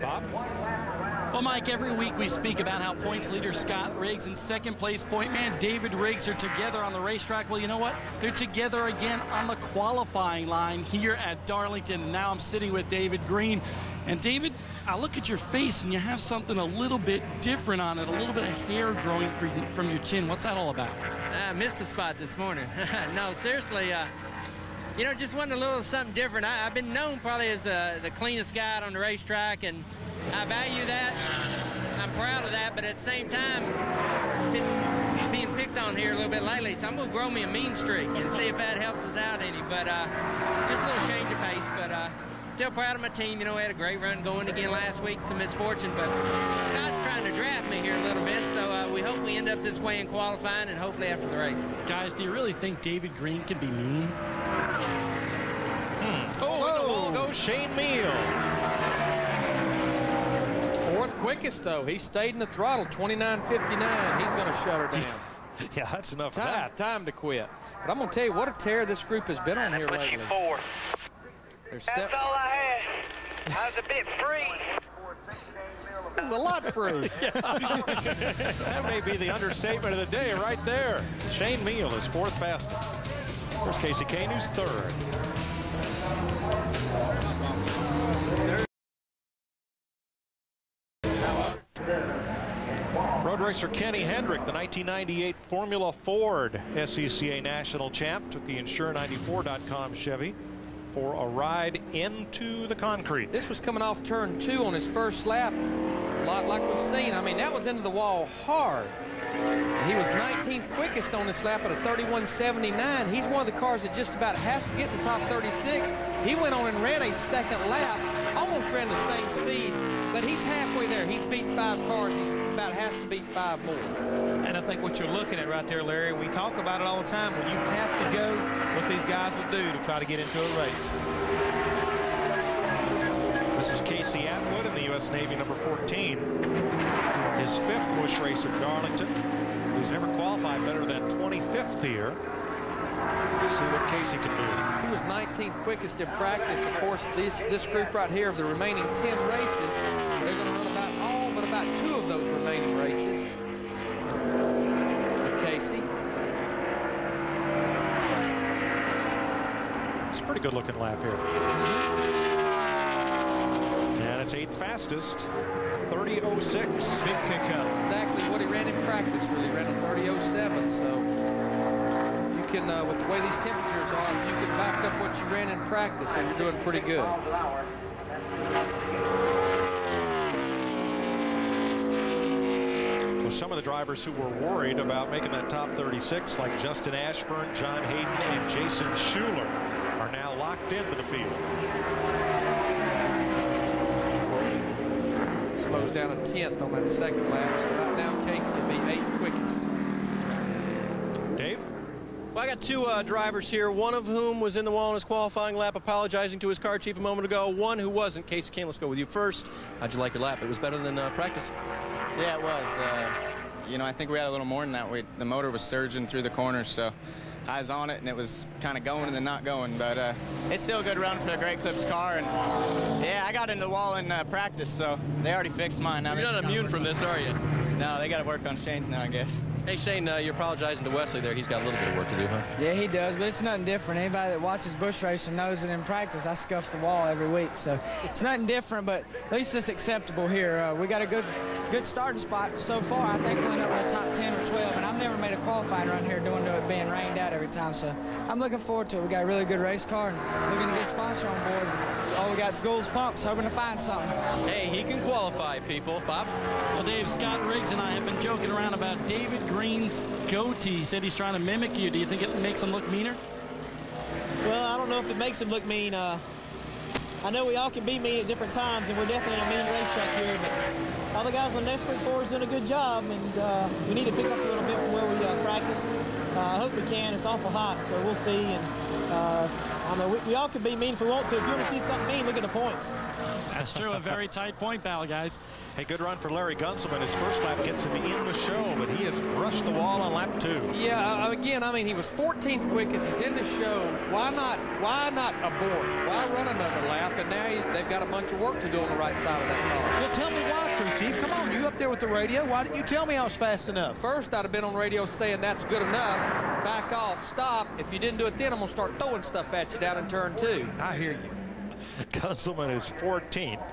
Bob? Well, Mike, every week we speak about how points leader Scott Riggs and second place point man David Riggs are together on the racetrack. Well, you know what? They're together again on the qualifying line here at Darlington. Now I'm sitting with David Green. And David, I look at your face and you have something a little bit different on it, a little bit of hair growing from, from your chin. What's that all about? I missed a spot this morning. no, seriously, uh, you know, just wanted a little something different. I, have been known probably as uh, the cleanest guy on the racetrack, and I value that. I'm proud of that, but at the same time, been being picked on here a little bit lately, so I'm going to grow me a mean streak and see if that helps us out any. But uh, just a little change of pace, but uh, still proud of my team. You know, we had a great run going again last week, some misfortune, but Scott's trying to draft me here a little bit, so uh, we hope we end up this way in qualifying and hopefully after the race. Guys, do you really think David Green can be mean? Hmm. Oh, Whoa. the wall goes Shane Hmiel. Fourth quickest, though. He stayed in the throttle, 29.59. He's going to shut her down. yeah, that's enough time, of that. Time to quit. But I'm going to tell you what a tear this group has been on here lately. Four. There's That's all I had. I was a bit free. It was a lot free. that may be the understatement of the day right there. Shane Hmiel is fourth fastest. There's Kasey Kahne, who's third. Road racer Kenny Hendrick, the 1998 Formula Ford SCCA National Champ, took the Insure94.com Chevy for a ride into the concrete. This was coming off turn two on his first lap. A lot like we've seen. I mean, that was into the wall hard. He was 19th quickest on this lap at a 31.79. He's one of the cars that just about has to get in the top 36. He went on and ran a second lap, almost ran the same speed, but he's halfway there. He's beat five cars. He's about has to beat five more. And I think what you're looking at right there, Larry, we talk about it all the time. When you have to go, what these guys will do to try to get into a race. This is Casey Atwood in the U.S. Navy number 14. His fifth Busch race at Darlington. He's never qualified better than 25th here. Let's see what Casey can do. He was 19th quickest in practice. Of course, this this group right here of the remaining 10 races, they're going to run about all but about two of those remaining races with Casey. It's a pretty good looking lap here. And it's eighth fastest. 30.06. Big pickup. Exactly what he ran in practice. Really ran a 30.07. So you can, uh, with the way these temperatures are, if you can back up what you ran in practice, then you're doing pretty good. Well, some of the drivers who were worried about making that top 36, like Justin Ashburn, John Hayden, and Jason Schuler, are now locked into the field. Slows down a tenth on that second lap. So right now, Casey will be eighth quickest. Dave? Well, I got two uh, drivers here, one of whom was in the wall in his qualifying lap apologizing to his car chief a moment ago, one who wasn't. Kasey Kahne, let's go with you first. How'd you like your lap? It was better than uh, practice. Yeah, it was. Uh, you know, I think we had a little more than that. We, the motor was surging through the corners, so I was on it, and it was kind of going and then not going. But uh, it's still a good run for the Great Clips car. And yeah, I got into the wall in uh, practice, so they already fixed mine. Now You're not immune from this, are you? No, they got to work on Shane's now, I guess. Hey, Shane, uh, you're apologizing to Wesley there. He's got a little bit of work to do, huh? Yeah, he does, but it's nothing different. Anybody that watches Busch racing knows that in practice I scuff the wall every week, so it's nothing different. But at least it's acceptable here. Uh, we got a good, good starting spot so far. I think we'll end up with a top 10 or 12, and I've never made a qualifying run here doing to it being rained out every time. So I'm looking forward to it. We got a really good race car and looking to get a sponsor on board. All we got is Gould's Pumps, hoping to find something. Hey, he can qualify, people. Bob? Well, Dave, Scott Riggs and I have been joking around about David Green's goatee. He said he's trying to mimic you. Do you think it makes him look meaner? Well, I don't know if it makes him look mean. Uh, I know we all can be mean at different times, and we're definitely in a mean racetrack here, but all the guys on Nesquik Ford is doing a good job, and uh, we need to pick up a little bit from where we uh, practiced. Uh, I hope we can. It's awful hot, so we'll see. And uh, I know we, we, all can be mean if we want to. If you want to see something mean, look at the points. That's true. A very tight point battle, guys. Hey, good run for Larry Gunselman. His first lap gets him in the show, but he has brushed the wall on lap two. Yeah, uh, again, I mean, he was 14th quickest. He's in the show. Why not? Why not abort? Why run another lap? And now he's, they've got a bunch of work to do on the right side of that car. Well, tell me why, crew chief. Come on, you up there with the radio. Why didn't you tell me I was fast enough? First, I'd have been on radio saying that's good enough. Back off. Stop. If you didn't do it then, I'm going to start throwing stuff at you down in turn two. I hear you. Gunselman is 14th.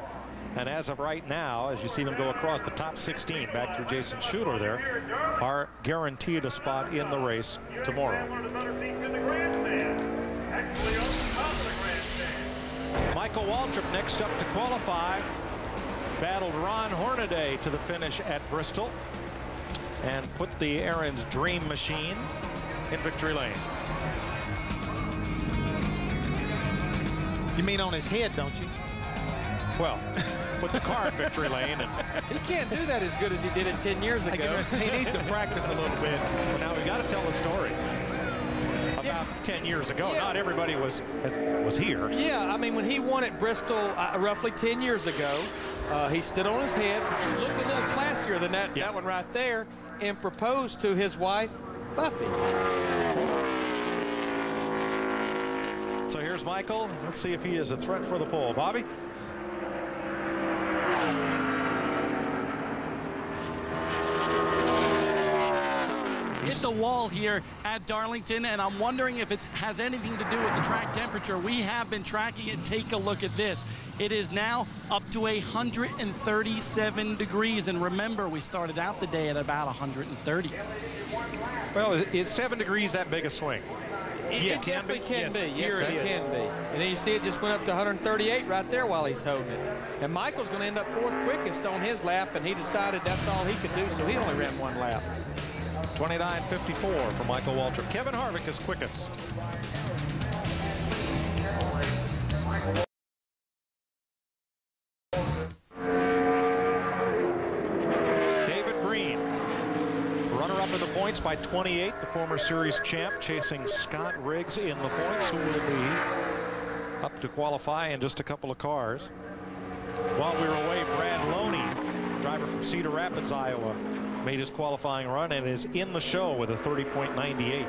And as of right now, as you see them go across the top 16 back through Jason Schuler there, are guaranteed a spot in the race tomorrow. Michael Waltrip next up to qualify. Battled Ron Hornaday to the finish at Bristol and put the Aaron's Dream Machine in victory lane. You mean on his head, don't you? Well, put the car in victory lane. And he can't do that as good as he did it 10 years ago. he needs to practice a little bit. Well, now we got to tell the story. About yeah. 10 years ago, yeah. not everybody was was here. Yeah, I mean, when he won at Bristol uh, roughly 10 years ago, uh, he stood on his head, looked a little classier than that, yeah. that one right there, and proposed to his wife, Buffy. So here's Michael. Let's see if he is a threat for the pole. Bobby? hit the wall here at Darlington, and I'm wondering if it has anything to do with the track temperature. We have been tracking it. Take a look at this. It is now up to 137 degrees, and remember, we started out the day at about 130. Well, it's seven degrees that big a swing. It, yeah, it definitely can be. Yes, Here it, it can be. And then you see it just went up to 138 right there while he's holding it. And Michael's going to end up fourth quickest on his lap, and he decided that's all he could do, so he only ran one lap. 29.54 for Michael Waltrip. Kevin Harvick is quickest. By 28, the former series champ, chasing Scott Riggs in the points, who will be up to qualify in just a couple of cars. While we were away, Brad Loney, driver from Cedar Rapids, Iowa, made his qualifying run and is in the show with a 30.98.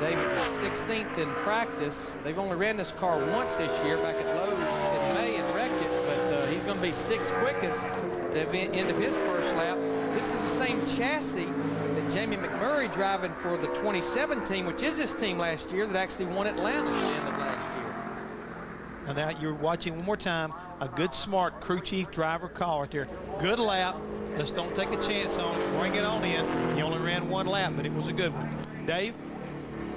David was 16th in practice. They've only ran this car once this year back at Lowe's in May and wrecked it, but uh, he's going to be sixth quickest at the end of his first lap. This is the same chassis that Jamie McMurray driving for the 2017, which is his team last year, that actually won Atlanta at the end of last year. And now you're watching one more time a good, smart crew chief driver call right there. Good lap, just don't take a chance on it. Bring it on in. He only ran one lap, but it was a good one. Dave?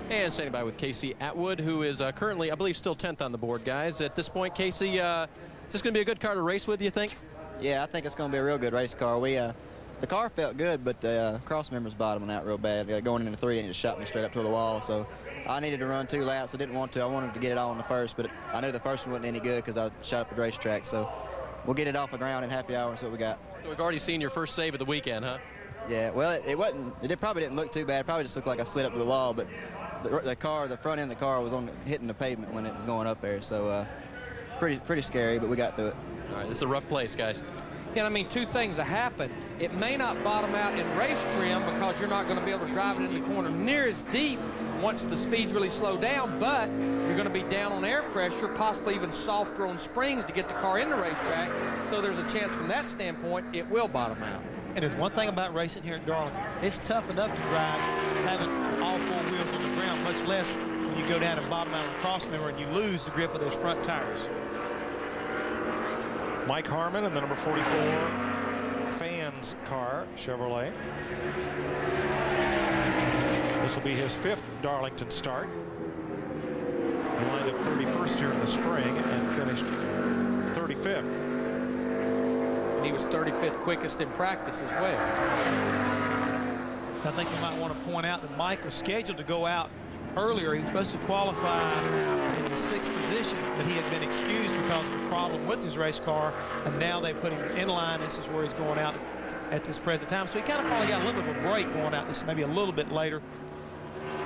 And standing by with Casey Atwood, who is uh, currently, I believe, still 10th on the board, guys. At this point, Casey, uh, is this going to be a good car to race with, you think? Yeah, I think it's going to be a real good race car. We, uh, The car felt good, but the uh, cross members bottoming out real bad. Uh, going into three, and it just shot me straight up to the wall. So I needed to run two laps. I didn't want to. I wanted to get it all in the first, but I knew the first one wasn't any good because I shot up the racetrack. So we'll get it off the ground in happy hour what we got. So we've already seen your first save of the weekend, huh? Yeah, well, it, it wasn't, it probably didn't look too bad. It probably just looked like I slid up to the wall, but the, the car, the front end of the car was on hitting the pavement when it was going up there. So uh, pretty, pretty scary, but we got through it. All right, this is a rough place, guys. I mean, two things have happened. It may not bottom out in race trim because you're not going to be able to drive it in the corner near as deep once the speeds really slow down, but you're going to be down on air pressure, possibly even softer on springs to get the car in the racetrack. So there's a chance from that standpoint it will bottom out. And there's one thing about racing here at Darlington. It's tough enough to drive having all four wheels on the ground, much less when you go down and bottom out on cross member and you lose the grip of those front tires. Mike Harmon and the number 44 fans car, Chevrolet. This will be his fifth Darlington start. He lined up 31st here in the spring and finished 35th. He was 35th quickest in practice as well. I think you might want to point out that Mike was scheduled to go out earlier. He was supposed to qualify in the sixth position, but he had been excused because of a problem with his race car, and now they put him in line. This is where he's going out at this present time. So he kind of probably got a little bit of a break going out this maybe a little bit later.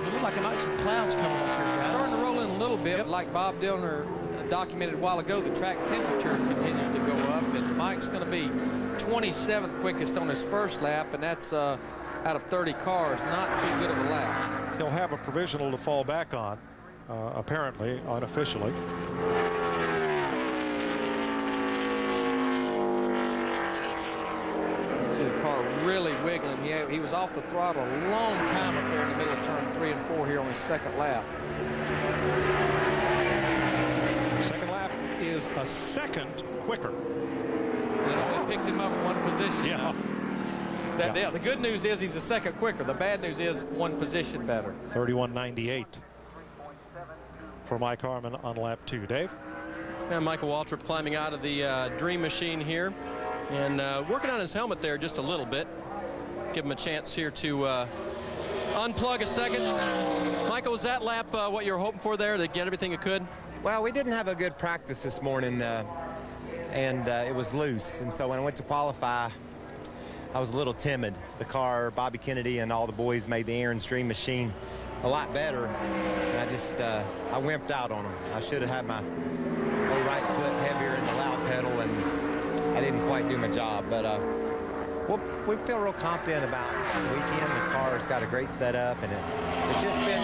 It looked like be some clouds coming up here, guys. Starting to roll in a little bit, yep. like Bob Dillner documented a while ago, the track temperature continues to go up, and Mike's going to be 27th quickest on his first lap, and that's uh, out of 30 cars. Not too good of a lap. He'll have a provisional to fall back on, uh, apparently, unofficially. See the car really wiggling. He, he was off the throttle a long time up there in the middle of turn three and four here on his second lap. Second lap is a second quicker. And it only picked him up one position. Yeah. That, Yeah. yeah, the good news is he's a second quicker. The bad news is one position better. 31.98 for Mike Harmon on lap two. Dave? And Michael Waltrip climbing out of the uh, Dream Machine here and uh, working on his helmet there just a little bit. Give him a chance here to uh, unplug a second. Michael, was that lap uh, what you were hoping for there to get everything it could? Well, we didn't have a good practice this morning, uh, and uh, it was loose. And so when I went to qualify, I was a little timid. The car, Bobby Kennedy, and all the boys made the Aaron's Dream machine a lot better. And I just, uh, I wimped out on them. I should have had my right foot heavier in the loud pedal, and I didn't quite do my job. But uh, well, we feel real confident about the weekend. The car's got a great setup, and it, it's just been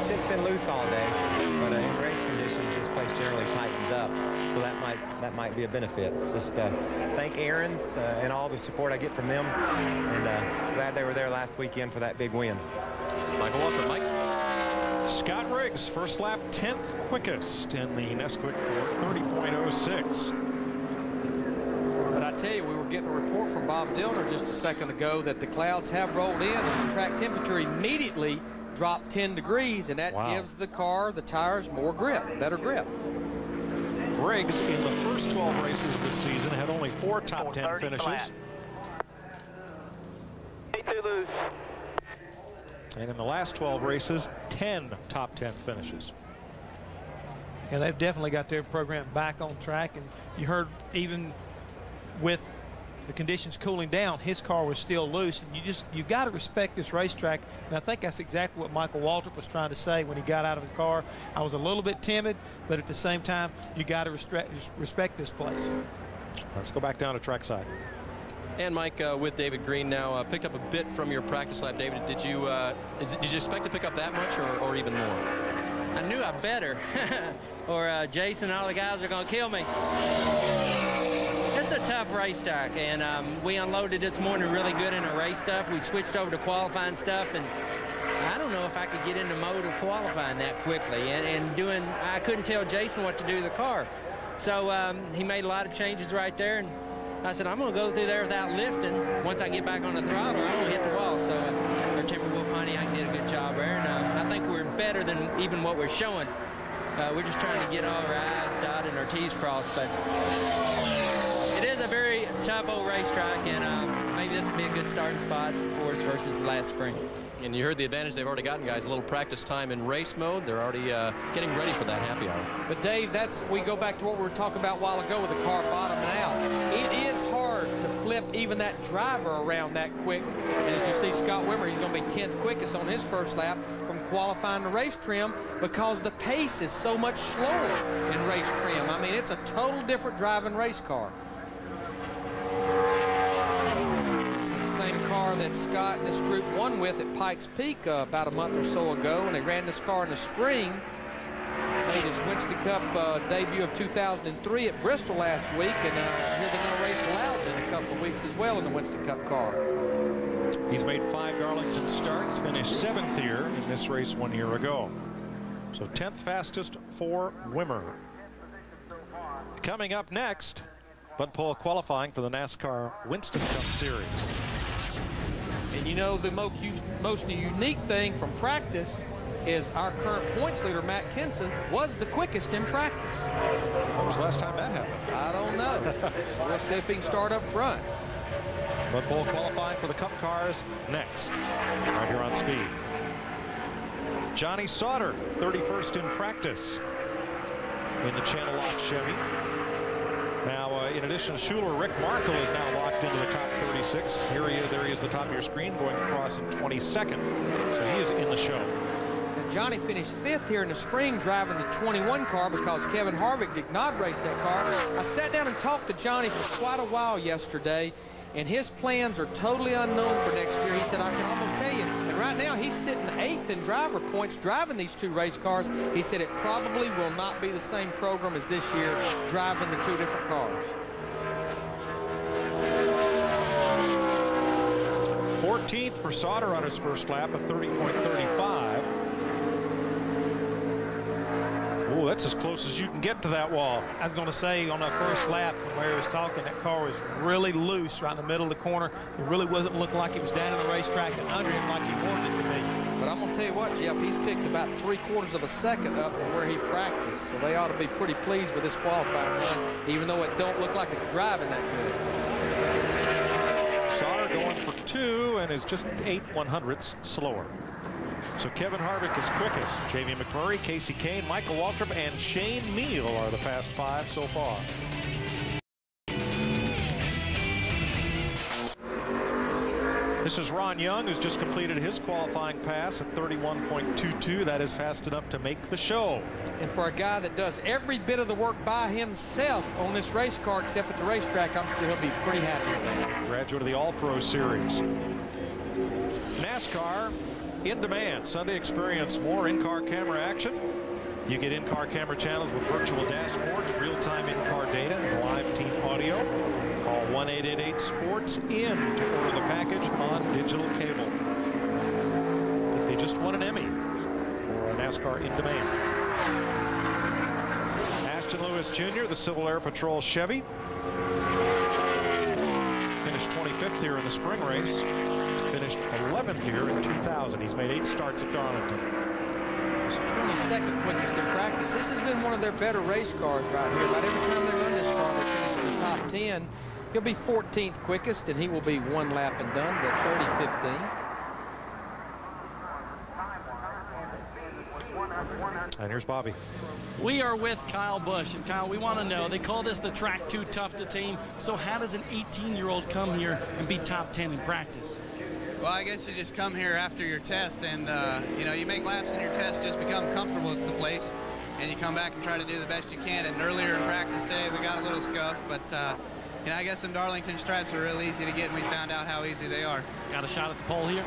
it's just been loose all day. But uh, race conditions, this place generally tightens up, so that might that might be a benefit. Just uh, thank Aaron's uh, and all the support I get from them, and uh, glad they were there last weekend for that big win. Michael Waltrip, Mike. Scott Riggs, first lap, 10th quickest in the Nesquik Ford, 30.06. But I tell you, we were getting a report from Bob Dillner just a second ago that the clouds have rolled in and the track temperature immediately dropped 10 degrees, and that Wow. gives the car, the tires, more grip, better grip. Riggs, in the first 12 races of the season, had only four top 10 finishes. flat. And in the last 12 races, 10 top 10 finishes. Yeah, they've definitely got their program back on track. And you heard even with the conditions cooling down, his car was still loose. And you just you've got to respect this racetrack. And I think that's exactly what Michael Waltrip was trying to say when he got out of his car. I was a little bit timid, but at the same time, you got to respect respect this place. Let's go back down to trackside. And Mike, uh, with David Green now, uh, picked up a bit from your practice lap. David, did you uh, is it, did you expect to pick up that much or, or even more? I knew I better, or uh, Jason and all the guys are going to kill me. It's a tough race track, and um, we unloaded this morning really good in the race stuff. We switched over to qualifying stuff, and I don't know if I could get into mode of qualifying that quickly. And, and doing, I couldn't tell Jason what to do to the car. So um, he made a lot of changes right there, and I said, I'm going to go through there without lifting. Once I get back on the throttle, I'm going to hit the wall. So uh, our Timberwolf Pontiac did a good job there, and uh, I think we're better than even what we're showing. Uh, we're just trying to get all our I's dotted and our T's crossed, but a very tough old racetrack, and um, maybe this would be a good starting spot for us versus last spring. And you heard the advantage they've already gotten, guys. A little practice time in race mode. They're already uh, getting ready for that happy hour. But Dave, that's we go back to what we were talking about a while ago with the car bottoming out. It is hard to flip even that driver around that quick. And as you see, Scott Wimmer, he's going to be 10th quickest on his first lap from qualifying the race trim because the pace is so much slower in race trim. I mean, it's a total different driving race car. This is the same that Scott and this group won with at Pikes Peak uh, about a month or so ago, and they ran this car in the spring. Made his Winston Cup uh, debut of 2003 at Bristol last week, and uh, here they're going to race Loudon in a couple of weeks as well in the Winston Cup car. He's made five Darlington starts, finished seventh here in this race one year ago. So 10th fastest for Wimmer. Coming up next, Bud Pole qualifying for the NASCAR Winston Cup Series. And you know, the most, most unique thing from practice is our current points leader, Matt Kenseth, was the quickest in practice. When was the last time that happened? I don't know. we'll see if he can start up front. Bud Pole qualifying for the Cup cars next, right here on Speed. Johnny Sauter, 31st in practice in the Channellock Chevy. Now, uh, in addition to Schuler, Rick Markle is now locked into the top 36. Here he is, there he is, the top of your screen, going across in 22nd. So he is in the show. And Johnny finished fifth here in the spring driving the 21 car because Kevin Harvick did not race that car. I sat down and talked to Johnny for quite a while yesterday, and his plans are totally unknown for next year. He said, I can almost tell you. And right now, he's sitting eighth in driver points driving these two race cars. He said it probably will not be the same program as this year, driving the two different cars. 14th for Sauter on his first lap, a 30.35. Oh, that's as close as you can get to that wall. I was going to say on that first lap, when Larry was talking, that car was really loose right in the middle of the corner. It really wasn't looking like it was down in the racetrack and under him like he wanted it to be. But I'm going to tell you what, Jeff, he's picked about three quarters of a second up from where he practiced. So they ought to be pretty pleased with this qualifying run, even though it don't look like it's driving that good. Two and is just eight one hundredths slower. So Kevin Harvick is quickest. Jamie McMurray, Kasey Kahne, Michael Waltrip, and Shane Hmiel are the fast five so far. This is Ron Young, who's just completed his qualifying pass at 31.22. That is fast enough to make the show. And for a guy that does every bit of the work by himself on this race car except at the racetrack, I'm sure he'll be pretty happy with that. Graduate of the All-Pro Series. NASCAR in demand. Sunday experience more in-car camera action. You get in-car camera channels with virtual dashboards, real-time in-car data, and live team audio. Call 1-888-SPORTS-IN to order the package on digital cable. They just won an Emmy for NASCAR in demand. Ashton Lewis Jr., the Civil Air Patrol Chevy. Finished 25th here in the spring race finished 11th here in 2000. He's made eight starts at Darlington. He's 22nd quickest in practice. This has been one of their better race cars right here. About every time they run this car, they finish in 10. He'll be 14th quickest, and he will be one lap and done at 30-15. And here's Bobby. We are with Kyle Busch. And Kyle, we want to know, they call this the track too tough to tame. So how does an 18-year-old come here and be top 10 in practice? Well, I guess you just come here after your test and, uh, you know, you make laps in your test, just become comfortable with the place, and you come back and try to do the best you can. And earlier in practice today, we got a little scuff, but, uh, you know, I guess some Darlington stripes are real easy to get, and we found out how easy they are. Got a shot at the pole here?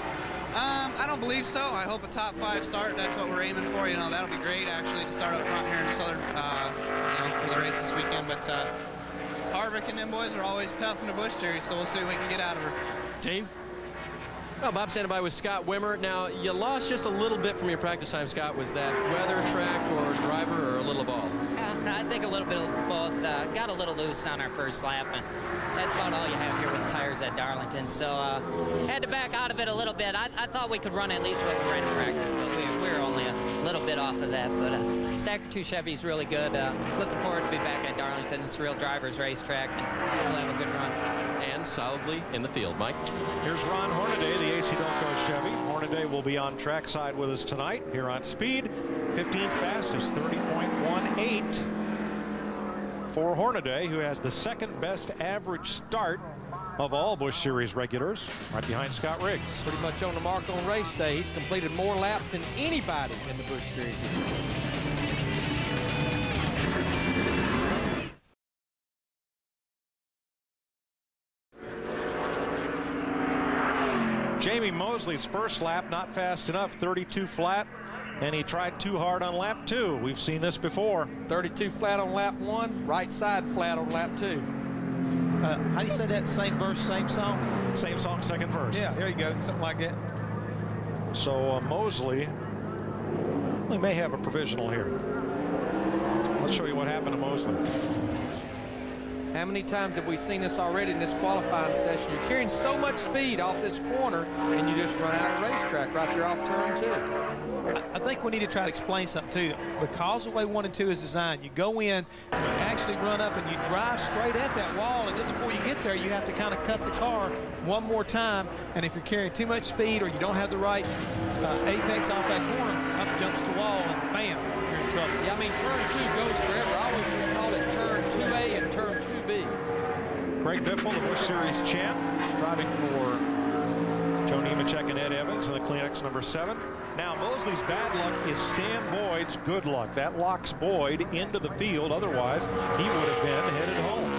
Um, I don't believe so. I hope a top five start. That's what we're aiming for. You know, that'll be great, actually, to start up front here in the Southern, uh, you know, for the race this weekend. But uh, Harvick and them boys are always tough in the Busch Series, so we'll see what we can get out of her. Dave? Well, Bob standing by with Scott Wimmer. Now, you lost just a little bit from your practice time, Scott. Was that weather, track, or driver, or a little of all? Uh, I think a little bit of both. Uh, got a little loose on our first lap, and that's about all you have here with tires at Darlington. So uh, had to back out of it a little bit. I, I, thought we could run at least what we ran in practice, but we, we were only a little bit off of that. But uh, Stacker 2 Chevy is really good. Uh, looking forward to be back at Darlington. It's a real driver's racetrack, and we'll have a good run. And solidly in the field, Mike. Here's Ron Hornaday, the AC Delco Chevy. Hornaday will be on trackside with us tonight here on Speed. 15th fastest, 30.18 for Hornaday, who has the second best average start of all Busch Series regulars, right behind Scott Riggs. Pretty much on the mark on race day. He's completed more laps than anybody in the Busch Series. Jamie Mosley's first lap not fast enough, 32 flat, and he tried too hard on lap two. We've seen this before. 32 flat on lap one, right side flat on lap two. Uh, how do you say that? Same verse, same song? Same song, second verse. Yeah, there you go. Something like that. So uh, Mosley, we may have a provisional here. Let's show you what happened to Mosley. How many times have we seen this already in this qualifying session? You're carrying so much speed off this corner, and you just run out of racetrack right there off turn two. I think we need to try to explain something too. Because the way one and two is designed, you go in and you actually run up and you drive straight at that wall. And just before you get there, you have to kind of cut the car one more time. And if you're carrying too much speed or you don't have the right uh, apex off that corner, up jumps the wall and bam, you're in trouble. Yeah, I mean, turn two goes forever. I always call it Greg Biffle, the Busch Series champ, driving for Joe Nemechek and Ed Evans in the Kleenex number seven. Now, Mosley's bad luck is Stan Boyd's good luck. That locks Boyd into the field. Otherwise, he would have been headed home.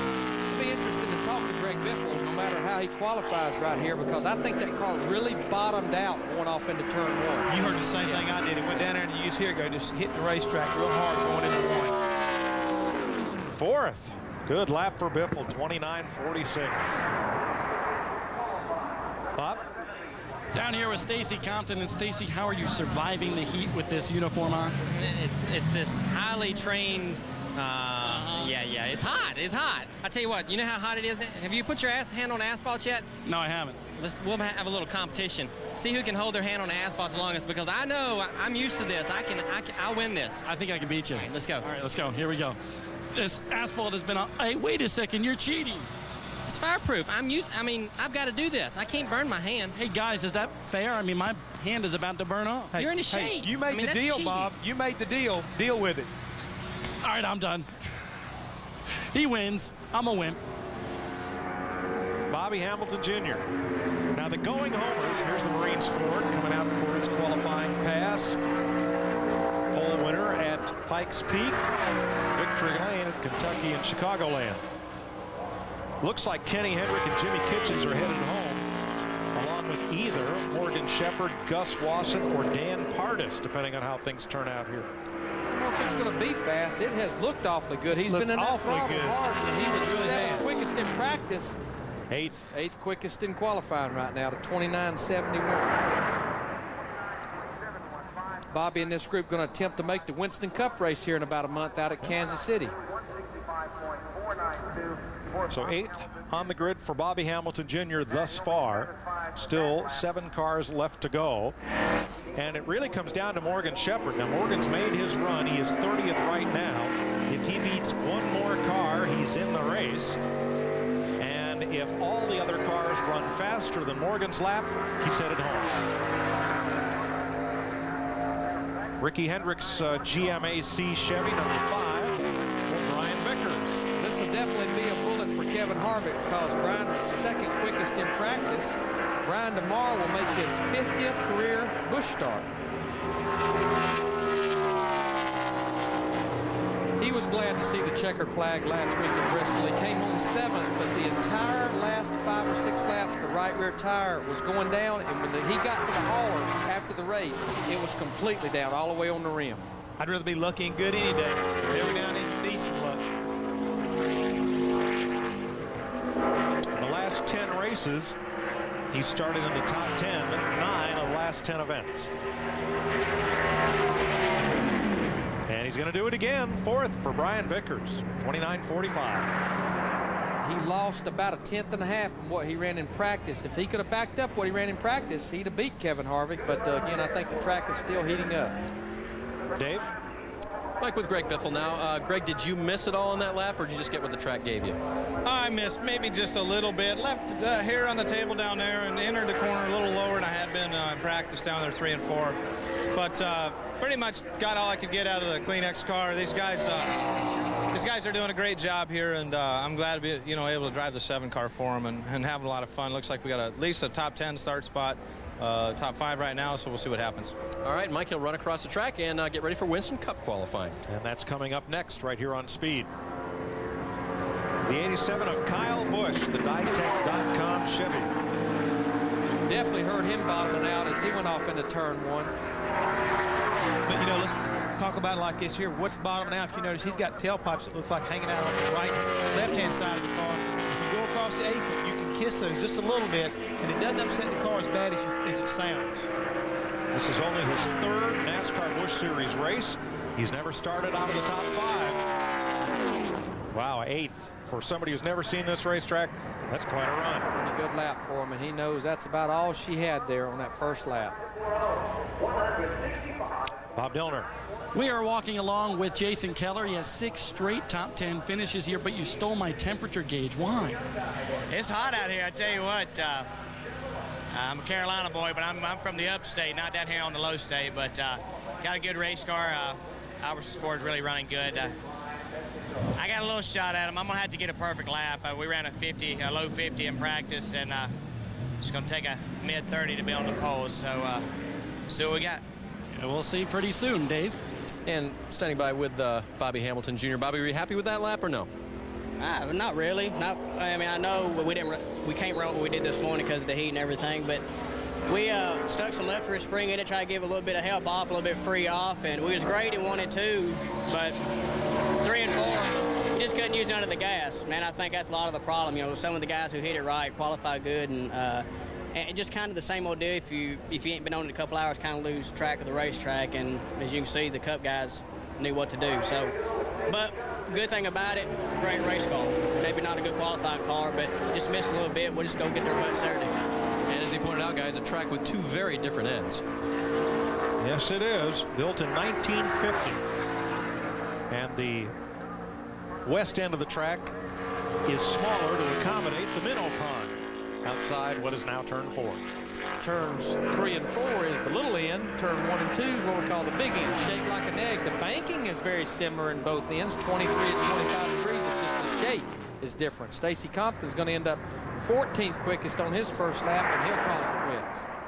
It'll be interesting to talk to Greg Biffle no matter how he qualifies right here because I think that car really bottomed out going off into turn one. You heard the same yeah. thing I did. It went down there and you just hear it go, just hit the racetrack real hard going into one. Fourth. Good lap for Biffle, 29.46. Bob? Down here with Stacy Compton. And Stacy, how are you surviving the heat with this uniform on? It's, it's this highly trained. Uh, Yeah, yeah. It's hot. It's hot. I tell you what. You know how hot it is. Have you put your ass, hand on asphalt yet? No, I haven't. Let's, we'll have a little competition. See who can hold their hand on the asphalt the longest. Because I know I- I'm used to this. I can. I can. I'll win this. I think I can beat you. All right, let's go. All right, let's go. Here we go. This asphalt has been on. Hey, wait a second. You're cheating. It's fireproof. I'm used. I mean, I've got to do this. I can't burn my hand. Hey guys, is that fair? I mean, my hand is about to burn off. You're in the Hey, shade. you made I mean, the deal, cheating. Bob. You made the deal. Deal with it. All right, I'm done. He wins. I'm a wimp. Bobby Hamilton Jr. Now the going homers, here's the Marines Ford coming out for its qualifying pass. Pole winner at Pikes Peak, Victory Lane at Kentucky and Chicagoland. Looks like Kenny Hendrick and Jimmy Kitchens are headed home, along with either Morgan Shepherd, Gus Wasson, or Dan Pardus, depending on how things turn out here. I don't know if it's going to be fast. It has looked awfully good. He's Looked been in that good. hard. and He was Really seventh has. quickest in practice. Eighth. Eighth quickest in qualifying right now to 29.71. Bobby and this group going to attempt to make the Winston Cup race here in about a month out at Kansas City. So eighth on the grid for Bobby Hamilton Jr. thus far. Still seven cars left to go. And it really comes down to Morgan Shepherd. Now Morgan's made his run. He is 30th right now. If he beats one more car, he's in the race. And if all the other cars run faster than Morgan's lap, he's headed home. Ricky Hendricks, uh, GMAC Chevy, number five, Brian Vickers. This will definitely be a bullet for Kevin Harvick because Brian was second quickest in practice. Brian tomorrow will make his 50th career Busch start. He was glad to see the checkered flag last week in Bristol. He came home seventh, but the entire last five or six laps, the right rear tire was going down, and when the, he got to the hauler after the race, it was completely down all the way on the rim. I'd rather be lucky and good any day. Every now and then some luck. The last 10 races, he started in the top 10, nine of the last 10 events. He's going to do it again, fourth for Brian Vickers, 29.45. He lost about a tenth and a half from what he ran in practice. If he could have backed up what he ran in practice, he'd have beat Kevin Harvick. But uh, again, I think the track is still heating up. Dave? Mike with Greg Biffle now. Uh, Greg, did you miss it all on that lap, or did you just get what the track gave you? I missed maybe just a little bit. Left uh, hair on the table down there and entered the corner a little lower than I had been uh, in practice down there three and four. But uh, pretty much got all I could get out of the Kleenex car. These guys, uh, these guys are doing a great job here, and uh, I'm glad to be you know able to drive the seven car for them and, and having a lot of fun. Looks like we got at least a top 10 start spot, uh, top five right now. So we'll see what happens. All right, Mike, he'll run across the track and uh, get ready for Winston Cup qualifying. And that's coming up next right here on Speed. The 87 of Kyle Busch, the Ditech.com Chevy. Definitely heard him bottoming out as he went off into turn one. But, you know, let's talk about it like this here. What's bottoming out? If you notice, he's got tailpipes that look like hanging out on the right, left-hand side of the car. If you go across the apron, you can kiss those just a little bit, and it doesn't upset the car as bad as, you, as it sounds. This is only his third NASCAR Busch Series race. He's never started out of the top five. Wow, eighth. For somebody who's never seen this racetrack, that's quite a run. A good lap for him, and he knows that's about all she had there on that first lap. Bob Dillner. We are walking along with Jason Keller. He has six straight top 10 finishes here, but you stole my temperature gauge. Why? It's hot out here, I tell you what. Uh, I'm a Carolina boy, but I'm, I'm from the upstate, not down here on the low state. But uh, got a good race car. Uh, Albertsons Ford's really running good. Uh, I got a little shot at him. I'm gonna have to get a perfect lap. Uh, we ran a 50, a low 50 in practice, and uh, it's gonna take a mid 30 to be on the pole. So, uh, see what we got. we'll see pretty soon, Dave. And standing by with uh, Bobby Hamilton Jr. Bobby, were you happy with that lap or no? Uh, not really. Not. I mean, I know we didn't. We can't run what we did this morning because of the heat and everything, but we uh, stuck some left rear spring in it, try to give a little bit of help off, a little bit free off, and we was great in one and two, but three and four, just couldn't use none of the gas. Man, I think that's a lot of the problem. You know, some of the guys who hit it right qualified good, and uh, and just kind of the same old deal. If you if you ain't been on it a couple hours, kind of lose track of the racetrack. And as you can see, the Cup guys knew what to do. So, but good thing about it, great race car. Maybe not a good qualifying car, but just missed a little bit. We'll just go get their butt Saturday. And as he pointed out, guys, a track with two very different ends. Yes, it is. Built in 1950. And the west end of the track is smaller to accommodate the minnow pond outside what is now turn four. Turns three and four is the little end. Turn one and two is what we call the big end, shaped like an egg. The banking is very similar in both ends, 23 and 25 degrees. It's just the shape is different. Stacy Compton's going to end up 14th quickest on his first lap, and he'll call it quits.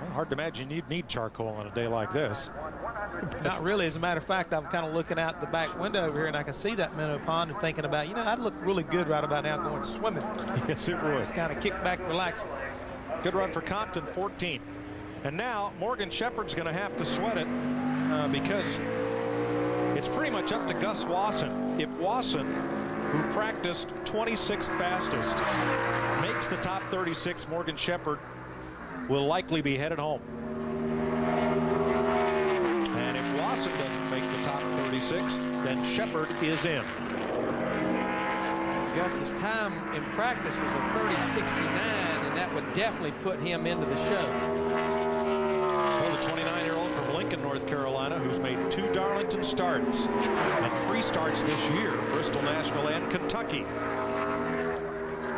Well, hard to imagine you'd need charcoal on a day like this. Not really. As a matter of fact, I'm kind of looking out the back window over here, and I can see that minnow pond and thinking about, you know, I'd look really good right about now going swimming. yes, it would. Just kind of kick back, relax. Good run for Compton, 14. And now Morgan Shepherd's going to have to sweat it uh, because it's pretty much up to Gus Wasson. If Wasson, who practiced 26th fastest, makes the top 36, Morgan Shepherd will likely be headed home. And if Wasson doesn't make the top 36, then Shepherd is in. Gus's time in practice was a 30.69, and that would definitely put him into the show. So the 29-year-old from Lincoln, North Carolina, who's made two Darlington starts and three starts this year, Bristol, Nashville, and Kentucky,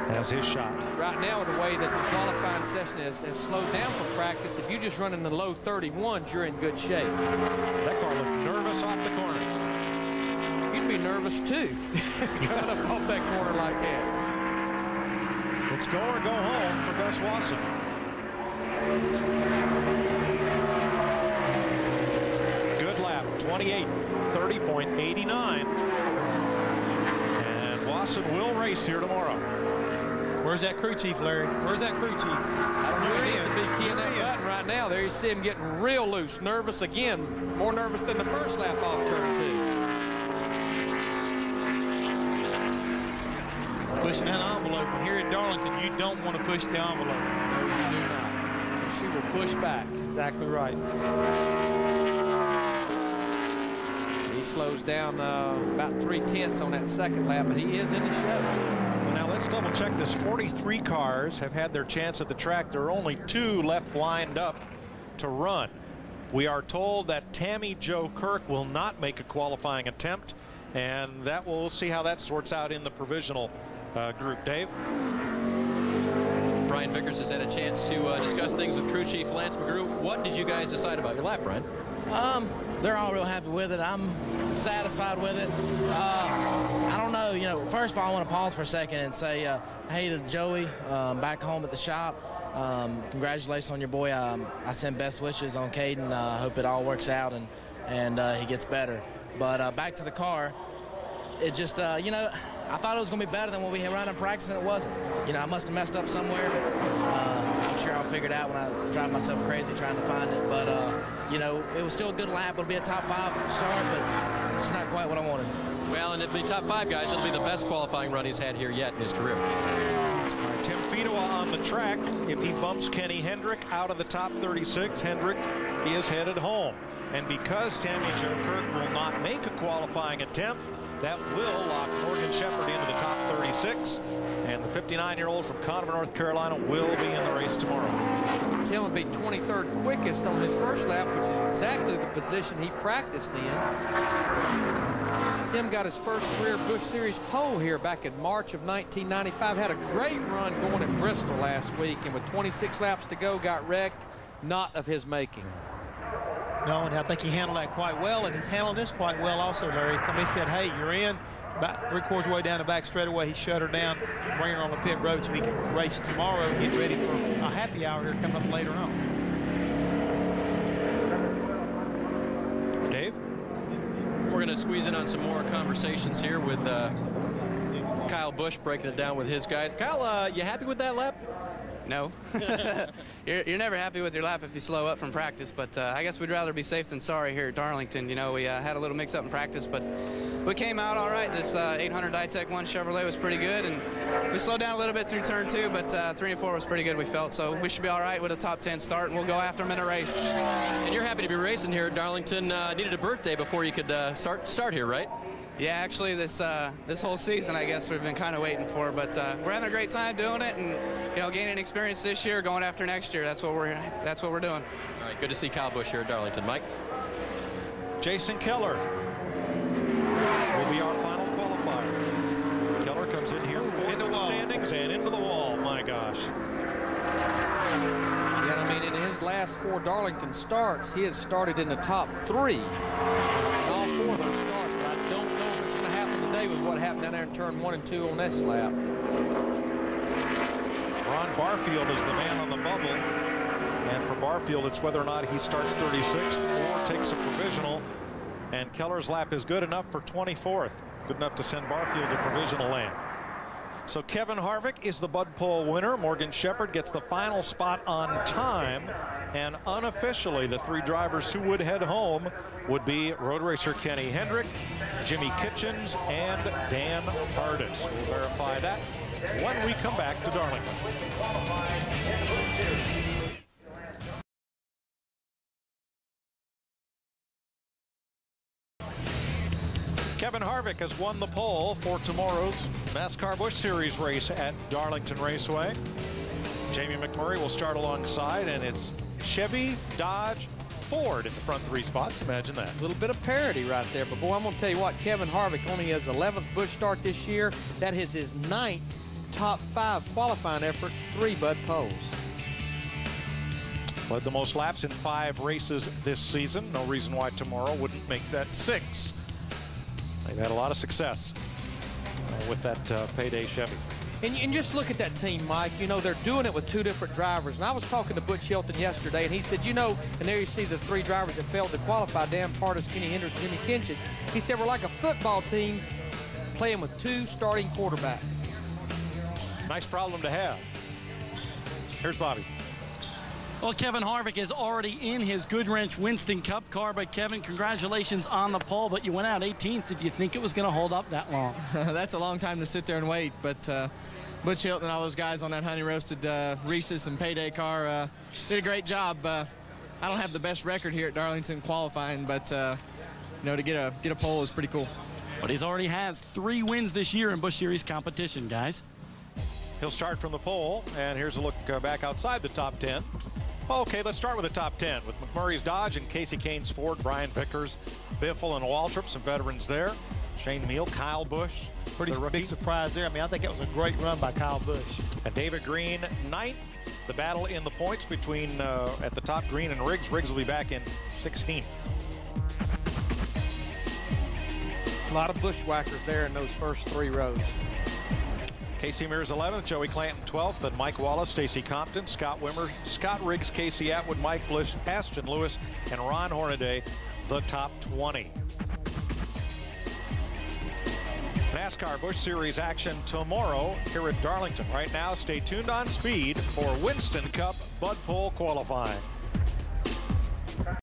has his shot. Right now, with the way that the qualifying session has, has slowed down for practice, if you just run in the low 31s, you're in good shape. That car looked nervous off the corner. You'd be nervous too, coming up off that corner like that. It's go or go home for Gus Wasson. Good lap, 28, 30.89. And Wasson will race here tomorrow. Where's that crew chief, Larry? Where's that crew chief? I don't know he needs to be keying that button right now. There you see him getting real loose, nervous again, more nervous than the first lap off turn two. Pushing that envelope. And here at Darlington, you don't want to push the envelope. No, you do not. She will push back. Exactly right. He slows down uh, about three tenths on that second lap, but he is in the show. Well, double check this. 43 cars have had their chance at the track. There are only two left lined up to run. We are told that Tammy Jo Kirk will not make a qualifying attempt, and that we'll see how that sorts out in the provisional uh, group. Dave? Brian Vickers has had a chance to uh, discuss things with crew chief Lance McGrew. What did you guys decide about your lap, Brian? Um, they're all real happy with it. I'm satisfied with it. Uh, I don't know. You know, first of all, I want to pause for a second and say, uh, hey to Joey um, back home at the shop. Um, congratulations on your boy. Um, I send best wishes on Caden. I uh, hope it all works out and and uh, he gets better. But uh, back to the car. It just, uh, you know, I thought it was going to be better than what we had run in practice, and it wasn't. You know, I must have messed up somewhere. Uh, I'm sure I'll figure it out when I drive myself crazy trying to find it. But, uh, you know, it was still a good lap. It'll be a top five start, but it's not quite what I wanted. Well, and it'll be top five, guys. It'll be the best qualifying run he's had here yet in his career. Tim Fedewa on the track. If he bumps Kenny Hendrick out of the top 36, Hendrick is headed home. And because Tammy Jo Kirk will not make a qualifying attempt, that will lock Morgan Shepherd into the top 36. And the 59-year-old from Conover, North Carolina will be in the race tomorrow. Tim will be 23rd quickest on his first lap, which is exactly the position he practiced in. Tim got his first career Busch Series pole here back in March of 1995. Had a great run going at Bristol last week, and with 26 laps to go, got wrecked. Not of his making. No, and I think he handled that quite well, and he's handled this quite well also, Larry. Somebody said, hey, you're in. About three quarters way down the back straightaway, he shut her down, bring her on the pit road so he can race tomorrow get ready for a happy hour here coming up later on. Dave? We're going to squeeze in on some more conversations here with uh, Kyle Busch breaking it down with his guys. Kyle, uh, you happy with that lap? No. you're, you're never happy with your lap if you slow up from practice, but uh, I guess we'd rather be safe than sorry here at Darlington. You know, we uh, had a little mix-up in practice, but we came out all right. This uh, 800 Ditech 1 Chevrolet was pretty good, and we slowed down a little bit through turn two, but uh, three and four was pretty good, we felt. So we should be all right with a top 10 start, and we'll go after them in a race. And you're happy to be racing here at Darlington. Uh, needed a birthday before you could uh, start start here, right? Yeah, actually, this uh, this whole season, I guess we've been kind of waiting for, but uh, we're having a great time doing it, and you know, gaining experience this year, going after next year. That's what we're that's what we're doing. All right, good to see Kyle Busch here at Darlington, Mike. Jason Keller will be our final qualifier. Keller comes in here into the standings and into the wall. My gosh. Yeah, I mean, in his last four Darlington starts, he has started in the top three in all four of those starts. But I don't know if it's going to happen today with what happened down there in turn one and two on this lap. Ron Barfield is the man on the bubble. And for Barfield, it's whether or not he starts 36th or takes a provisional. And Keller's lap is good enough for 24th. Good enough to send Barfield to provisional lane. So Kevin Harvick is the Bud Pole winner. Morgan Shepherd gets the final spot on time. And unofficially, the three drivers who would head home would be road racer Kenny Hendrick, Jimmy Kitchens, and Dan Pardus. We'll verify that when we come back to Darlington. Kevin Harvick has won the pole for tomorrow's NASCAR Busch Series race at Darlington Raceway. Jamie McMurray will start alongside, and it's Chevy, Dodge, Ford in the front three spots. Imagine that. A little bit of parity right there. But boy, I'm going to tell you what, Kevin Harvick only has 11th Busch start this year. That is his ninth top five qualifying effort, three Bud Poles. Led the most laps in five races this season. No reason why tomorrow wouldn't make that six. They've had a lot of success uh, with that uh, payday Chevy. And, and, just look at that team, Mike. You know, they're doing it with two different drivers. And I was talking to Butch Hylton yesterday, and he said, you know, and there you see the three drivers that failed to qualify, Dan Pardus, Kenny Hendrick, Jimmy Kitchens. He said, we're like a football team playing with two starting quarterbacks. Nice problem to have. Here's Bobby. Well, Kevin Harvick is already in his Goodwrench Winston Cup car, but Kevin, congratulations on the pole, but you went out 18th. Did you think it was going to hold up that long? That's a long time to sit there and wait, but uh, Butch Hylton and all those guys on that honey roasted uh, Reese's and payday car uh, did a great job. Uh, I don't have the best record here at Darlington qualifying, but uh, you know to get a get a pole is pretty cool. But he's already has three wins this year in Busch Series competition, guys. He'll start from the pole, and here's a look uh, back outside the top 10. Okay, let's start with the top 10 with McMurray's Dodge and Kasey Kahne's Ford, Brian Vickers, Biffle, and Waltrip, some veterans there. Shane Hmiel, Kyle Busch. Pretty big surprise there. I mean, I think it was a great run by Kyle Busch. And David Green, ninth. The battle in the points between uh, at the top Green and Riggs. Riggs will be back in 16th. A lot of Buschwhackers there in those first three rows. Casey Mears 11th, Joey Clanton 12th, then Mike Wallace, Stacy Compton, Scott Wimmer, Scott Riggs, Casey Atwood, Mike Bliss, Ashton Lewis, and Ron Hornaday, the top 20. NASCAR Busch Series action tomorrow here at Darlington. Right now, stay tuned on speed for Winston Cup Bud Pole qualifying.